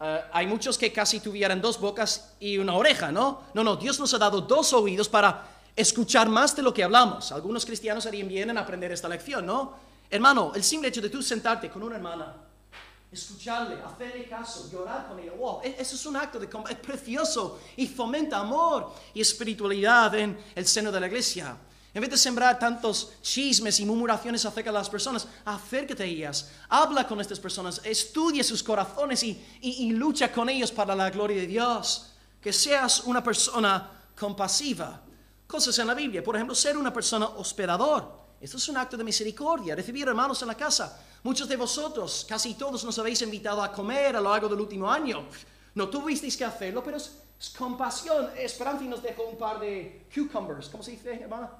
Eh, hay muchos que casi tuvieran dos bocas y una oreja, ¿no? No, no, Dios nos ha dado dos oídos para escuchar más de lo que hablamos. Algunos cristianos harían bien en aprender esta lección, ¿no? Hermano, el simple hecho de tú sentarte con una hermana escucharle, hacerle caso, llorar con ella. Wow, e-, eso es un acto de es precioso y fomenta amor y espiritualidad en el seno de la iglesia. En vez de sembrar tantos chismes y murmuraciones acerca de las personas, acércate a ellas, habla con estas personas, estudia sus corazones y, y lucha con ellos para la gloria de Dios. Que seas una persona compasiva. Cosas en la Biblia, por ejemplo, ser una persona hospedador. Esto es un acto de misericordia, recibir hermanos en la casa. Muchos de vosotros, casi todos, nos habéis invitado a comer a lo largo del último año. No tuvisteis que hacerlo, pero es, compasión. Esperanza nos dejó un par de cucumbers. ¿Cómo se dice, hermana?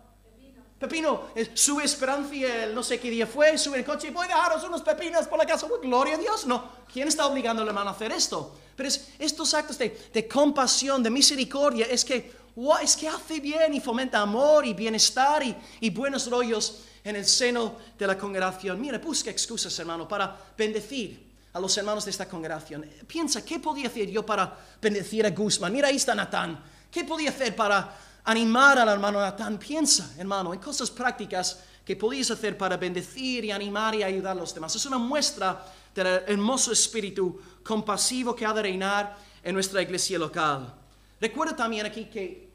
Pepino. Pepino. Su Esperanza, el no sé qué día fue, sube el coche y voy a dejaros unos pepinos por la casa. gloria a Dios. No. ¿Quién está obligando al hermano a hacer esto? Pero es, estos actos de, compasión, de misericordia, es que, es que hace bien y fomenta amor y bienestar y, y buenos rollos en el seno de la congregación. Mira, busca excusas, hermano, para bendecir a los hermanos de esta congregación. Piensa, ¿qué podía hacer yo para bendecir a Guzmán? Mira, ahí está Natán. ¿Qué podía hacer para animar al hermano Natán? Piensa, hermano, en cosas prácticas que podías hacer para bendecir y animar y ayudar a los demás. Es una muestra del hermoso espíritu compasivo que ha de reinar en nuestra iglesia local. Recuerda también aquí que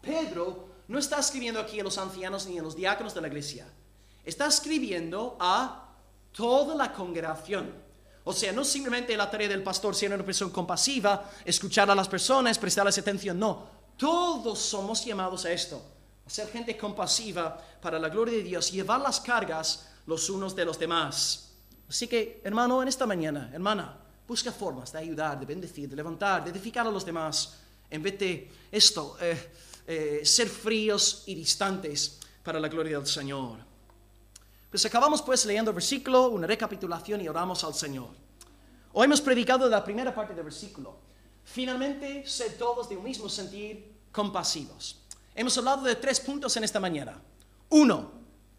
Pedro no está escribiendo aquí a los ancianos ni a los diáconos de la iglesia está escribiendo a toda la congregación. O sea, no simplemente la tarea del pastor ser una persona compasiva, escuchar a las personas, prestarles atención, no. Todos somos llamados a esto, a ser gente compasiva para la gloria de Dios, llevar las cargas los unos de los demás. Así que, hermano, en esta mañana, hermana, busca formas de ayudar, de bendecir, de levantar, de edificar a los demás, en vez de esto, eh, eh, ser fríos y distantes para la gloria del Señor. Pues acabamos pues leyendo el versículo, una recapitulación y oramos al Señor. Hoy hemos predicado la primera parte del versículo. Finalmente, sed todos de un mismo sentir compasivos. Hemos hablado de tres puntos en esta mañana. Uno,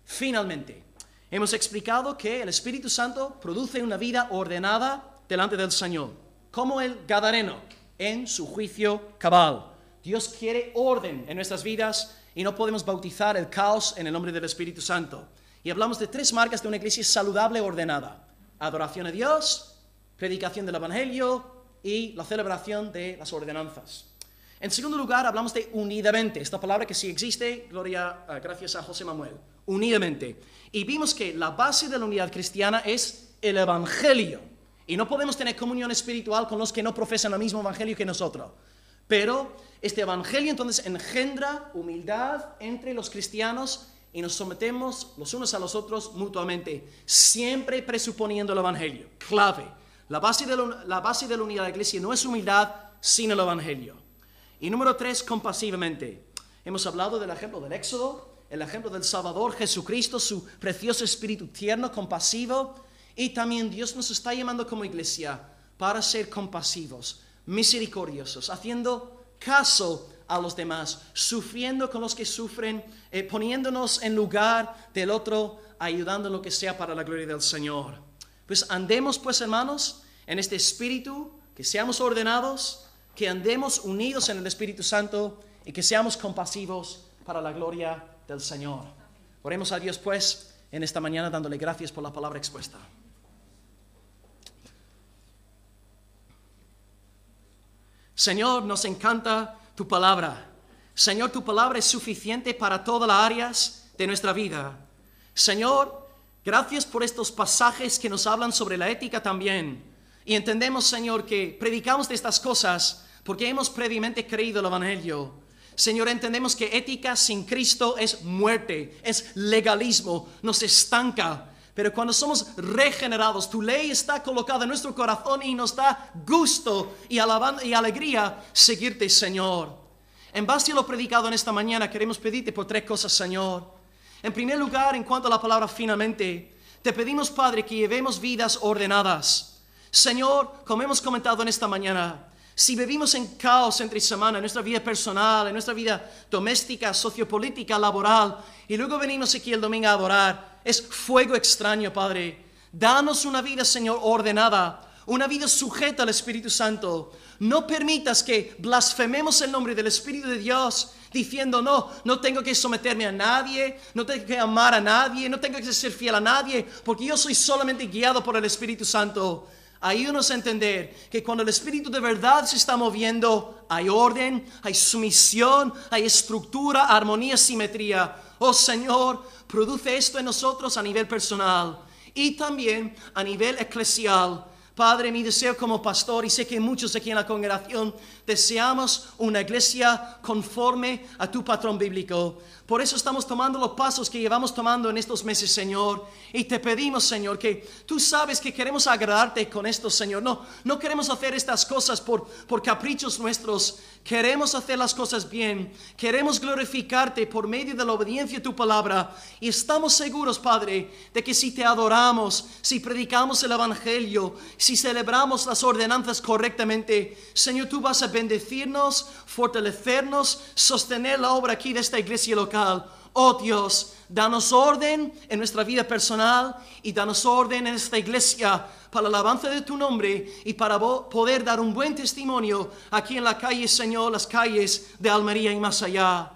finalmente. Hemos explicado que el Espíritu Santo produce una vida ordenada delante del Señor, como el Gadareno, en su juicio cabal. Dios quiere orden en nuestras vidas y no podemos bautizar el caos en el nombre del Espíritu Santo. Y hablamos de tres marcas de una iglesia saludable ordenada. Adoración a Dios, predicación del Evangelio y la celebración de las ordenanzas. En segundo lugar, hablamos de unidamente, esta palabra que sí existe, gloria, eh, gracias a José Manuel, unidamente. Y vimos que la base de la unidad cristiana es el Evangelio. Y no podemos tener comunión espiritual con los que no profesan el mismo evangelio que nosotros. Pero este evangelio entonces engendra humildad entre los cristianos y nos sometemos los unos a los otros mutuamente, siempre presuponiendo el evangelio. Clave. La base de la, la base de la unidad de la iglesia no es humildad, sino el evangelio. Y número tres, compasivamente. Hemos hablado del ejemplo del Éxodo, el ejemplo del Salvador Jesucristo, su precioso espíritu tierno, compasivo. Y también Dios nos está llamando como iglesia para ser compasivos, misericordiosos, haciendo caso a los demás, sufriendo con los que sufren, eh, poniéndonos en lugar del otro, ayudando en lo que sea para la gloria del Señor. Pues andemos pues hermanos en este espíritu, que seamos ordenados, que andemos unidos en el Espíritu Santo y que seamos compasivos para la gloria del Señor. Oremos a Dios pues en esta mañana dándole gracias por la palabra expuesta. Señor, nos encanta tu palabra. Señor, tu palabra es suficiente para todas las áreas de nuestra vida. Señor, gracias por estos pasajes que nos hablan sobre la ética también. Y entendemos, Señor, que predicamos de estas cosas porque hemos previamente creído el Evangelio. Señor, entendemos que ética sin Cristo es muerte, es legalismo, nos estanca. Pero cuando somos regenerados, tu ley está colocada en nuestro corazón y nos da gusto y, y alegría seguirte, Señor. En base a lo predicado en esta mañana, queremos pedirte por tres cosas, Señor. En primer lugar, en cuanto a la palabra finalmente, te pedimos, Padre, que llevemos vidas ordenadas. Señor, como hemos comentado en esta mañana, si vivimos en caos entre semana, en nuestra vida personal, en nuestra vida doméstica, sociopolítica, laboral, y luego venimos aquí el domingo a adorar, es fuego extraño, Padre. Danos una vida, Señor, ordenada, una vida sujeta al Espíritu Santo. No permitas que blasfememos el nombre del Espíritu de Dios diciendo, no, no tengo que someterme a nadie, no tengo que amar a nadie, no tengo que ser fiel a nadie, porque yo soy solamente guiado por el Espíritu Santo. Ayúdanos a entender que cuando el Espíritu de verdad se está moviendo, hay orden, hay sumisión, hay estructura, armonía, simetría. Oh Señor, produce esto en nosotros a nivel personal y también a nivel eclesial. Padre, mi deseo como pastor, y sé que muchos aquí en la congregación deseamos una iglesia conforme a tu patrón bíblico. Por eso estamos tomando los pasos que llevamos tomando en estos meses, Señor. Y te pedimos, Señor, que tú sabes que queremos agradarte con esto, Señor. No, no queremos hacer estas cosas por, por caprichos nuestros. Queremos hacer las cosas bien. Queremos glorificarte por medio de la obediencia a tu palabra. Y estamos seguros, Padre, de que si te adoramos, si predicamos el Evangelio, si celebramos las ordenanzas correctamente, Señor, tú vas a bendecirnos, fortalecernos, sostener la obra aquí de esta iglesia local. Oh Dios, danos orden en nuestra vida personal y danos orden en esta iglesia para el avance de tu nombre y para poder dar un buen testimonio aquí en la calle, Señor, las calles de Almería y más allá.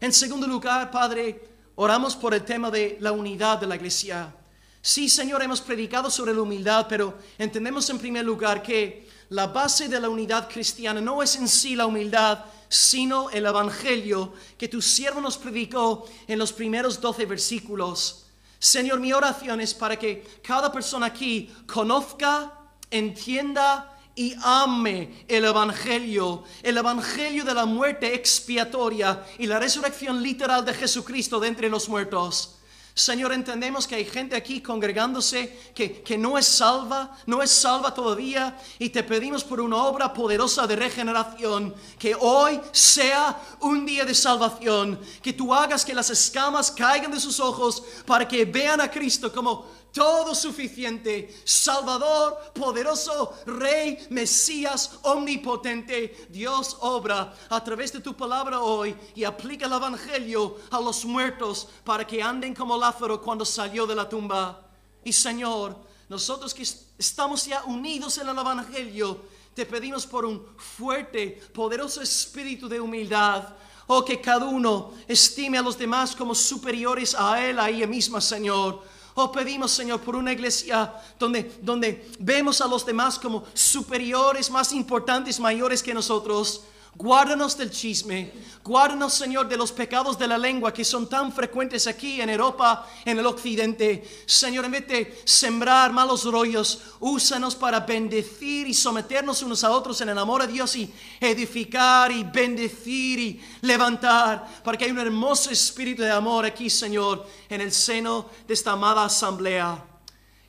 En segundo lugar, Padre, oramos por el tema de la unidad de la iglesia. Sí, Señor, hemos predicado sobre la humildad, pero entendemos en primer lugar que la base de la unidad cristiana no es en sí la humildad, sino el Evangelio que tu siervo nos predicó en los primeros doce versículos. Señor, mi oración es para que cada persona aquí conozca, entienda y ame el Evangelio, el Evangelio de la muerte expiatoria y la resurrección literal de Jesucristo de entre los muertos. Señor, entendemos que hay gente aquí congregándose que, que no es salva, no es salva todavía, y te pedimos por una obra poderosa de regeneración, que hoy sea un día de salvación, que tú hagas que las escamas caigan de sus ojos para que vean a Cristo como todo suficiente, Salvador, poderoso, Rey, Mesías, omnipotente. Dios obra a través de tu palabra hoy y aplica el Evangelio a los muertos para que anden como Lázaro cuando salió de la tumba. Y Señor, nosotros que est- estamos ya unidos en el Evangelio, te pedimos por un fuerte, poderoso espíritu de humildad. Oh, que cada uno estime a los demás como superiores a Él, a ella misma, Señor. Oh, pedimos, Señor, por una iglesia donde, donde vemos a los demás como superiores, más importantes, mayores que nosotros. Guárdanos del chisme. Guárdanos, Señor, de los pecados de la lengua que son tan frecuentes aquí en Europa, en el occidente. Señor, en vez de sembrar malos rollos, úsanos para bendecir y someternos unos a otros en el amor a Dios y edificar y bendecir y levantar. Para que haya un hermoso espíritu de amor aquí, Señor, en el seno de esta amada asamblea.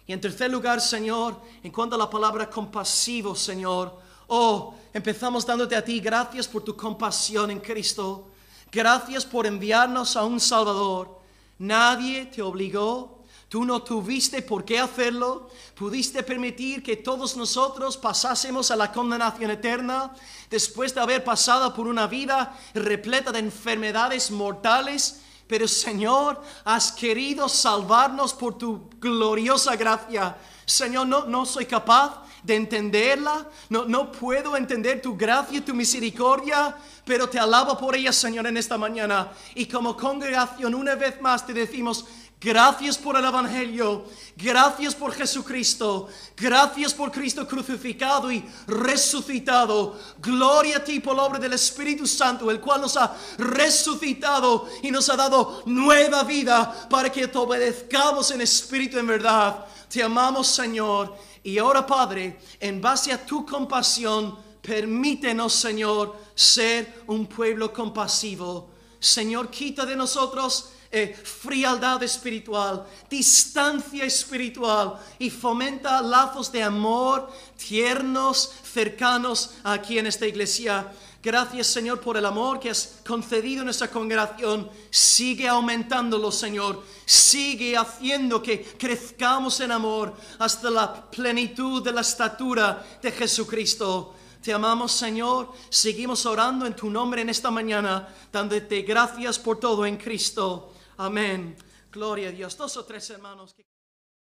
Y en tercer lugar, Señor, en cuanto a la palabra compasivo, Señor, oh, empezamos dándote a ti gracias por tu compasión en Cristo. Gracias por enviarnos a un Salvador. Nadie te obligó, tú no tuviste por qué hacerlo, pudiste permitir que todos nosotros pasásemos a la condenación eterna después de haber pasado por una vida repleta de enfermedades mortales pero Señor, has querido salvarnos por tu gloriosa gracia. Señor, no, no soy capaz de entenderla, no, puedo entender tu gracia tu misericordia, pero te alabo por ella, Señor, en esta mañana. Y como congregación, una vez más te decimos, Gracias por el Evangelio, gracias por Jesucristo, gracias por Cristo crucificado y resucitado. Gloria a ti por obra del Espíritu Santo, el cual nos ha resucitado y nos ha dado nueva vida para que te obedezcamos en espíritu en verdad. Te amamos, Señor. Y ahora, Padre, en base a tu compasión, permítenos, Señor, ser un pueblo compasivo. Señor, quita de nosotros eh, frialdad espiritual, distancia espiritual y fomenta lazos de amor tiernos, cercanos aquí en esta iglesia. Gracias Señor por el amor que has concedido en nuestra congregación. Sigue aumentándolo Señor. Sigue haciendo que crezcamos en amor hasta la plenitud de la estatura de Jesucristo. Te amamos, Señor. Seguimos orando en tu nombre en esta mañana, dándote gracias por todo en Cristo. Amén. Gloria a Dios. Dos o tres hermanos.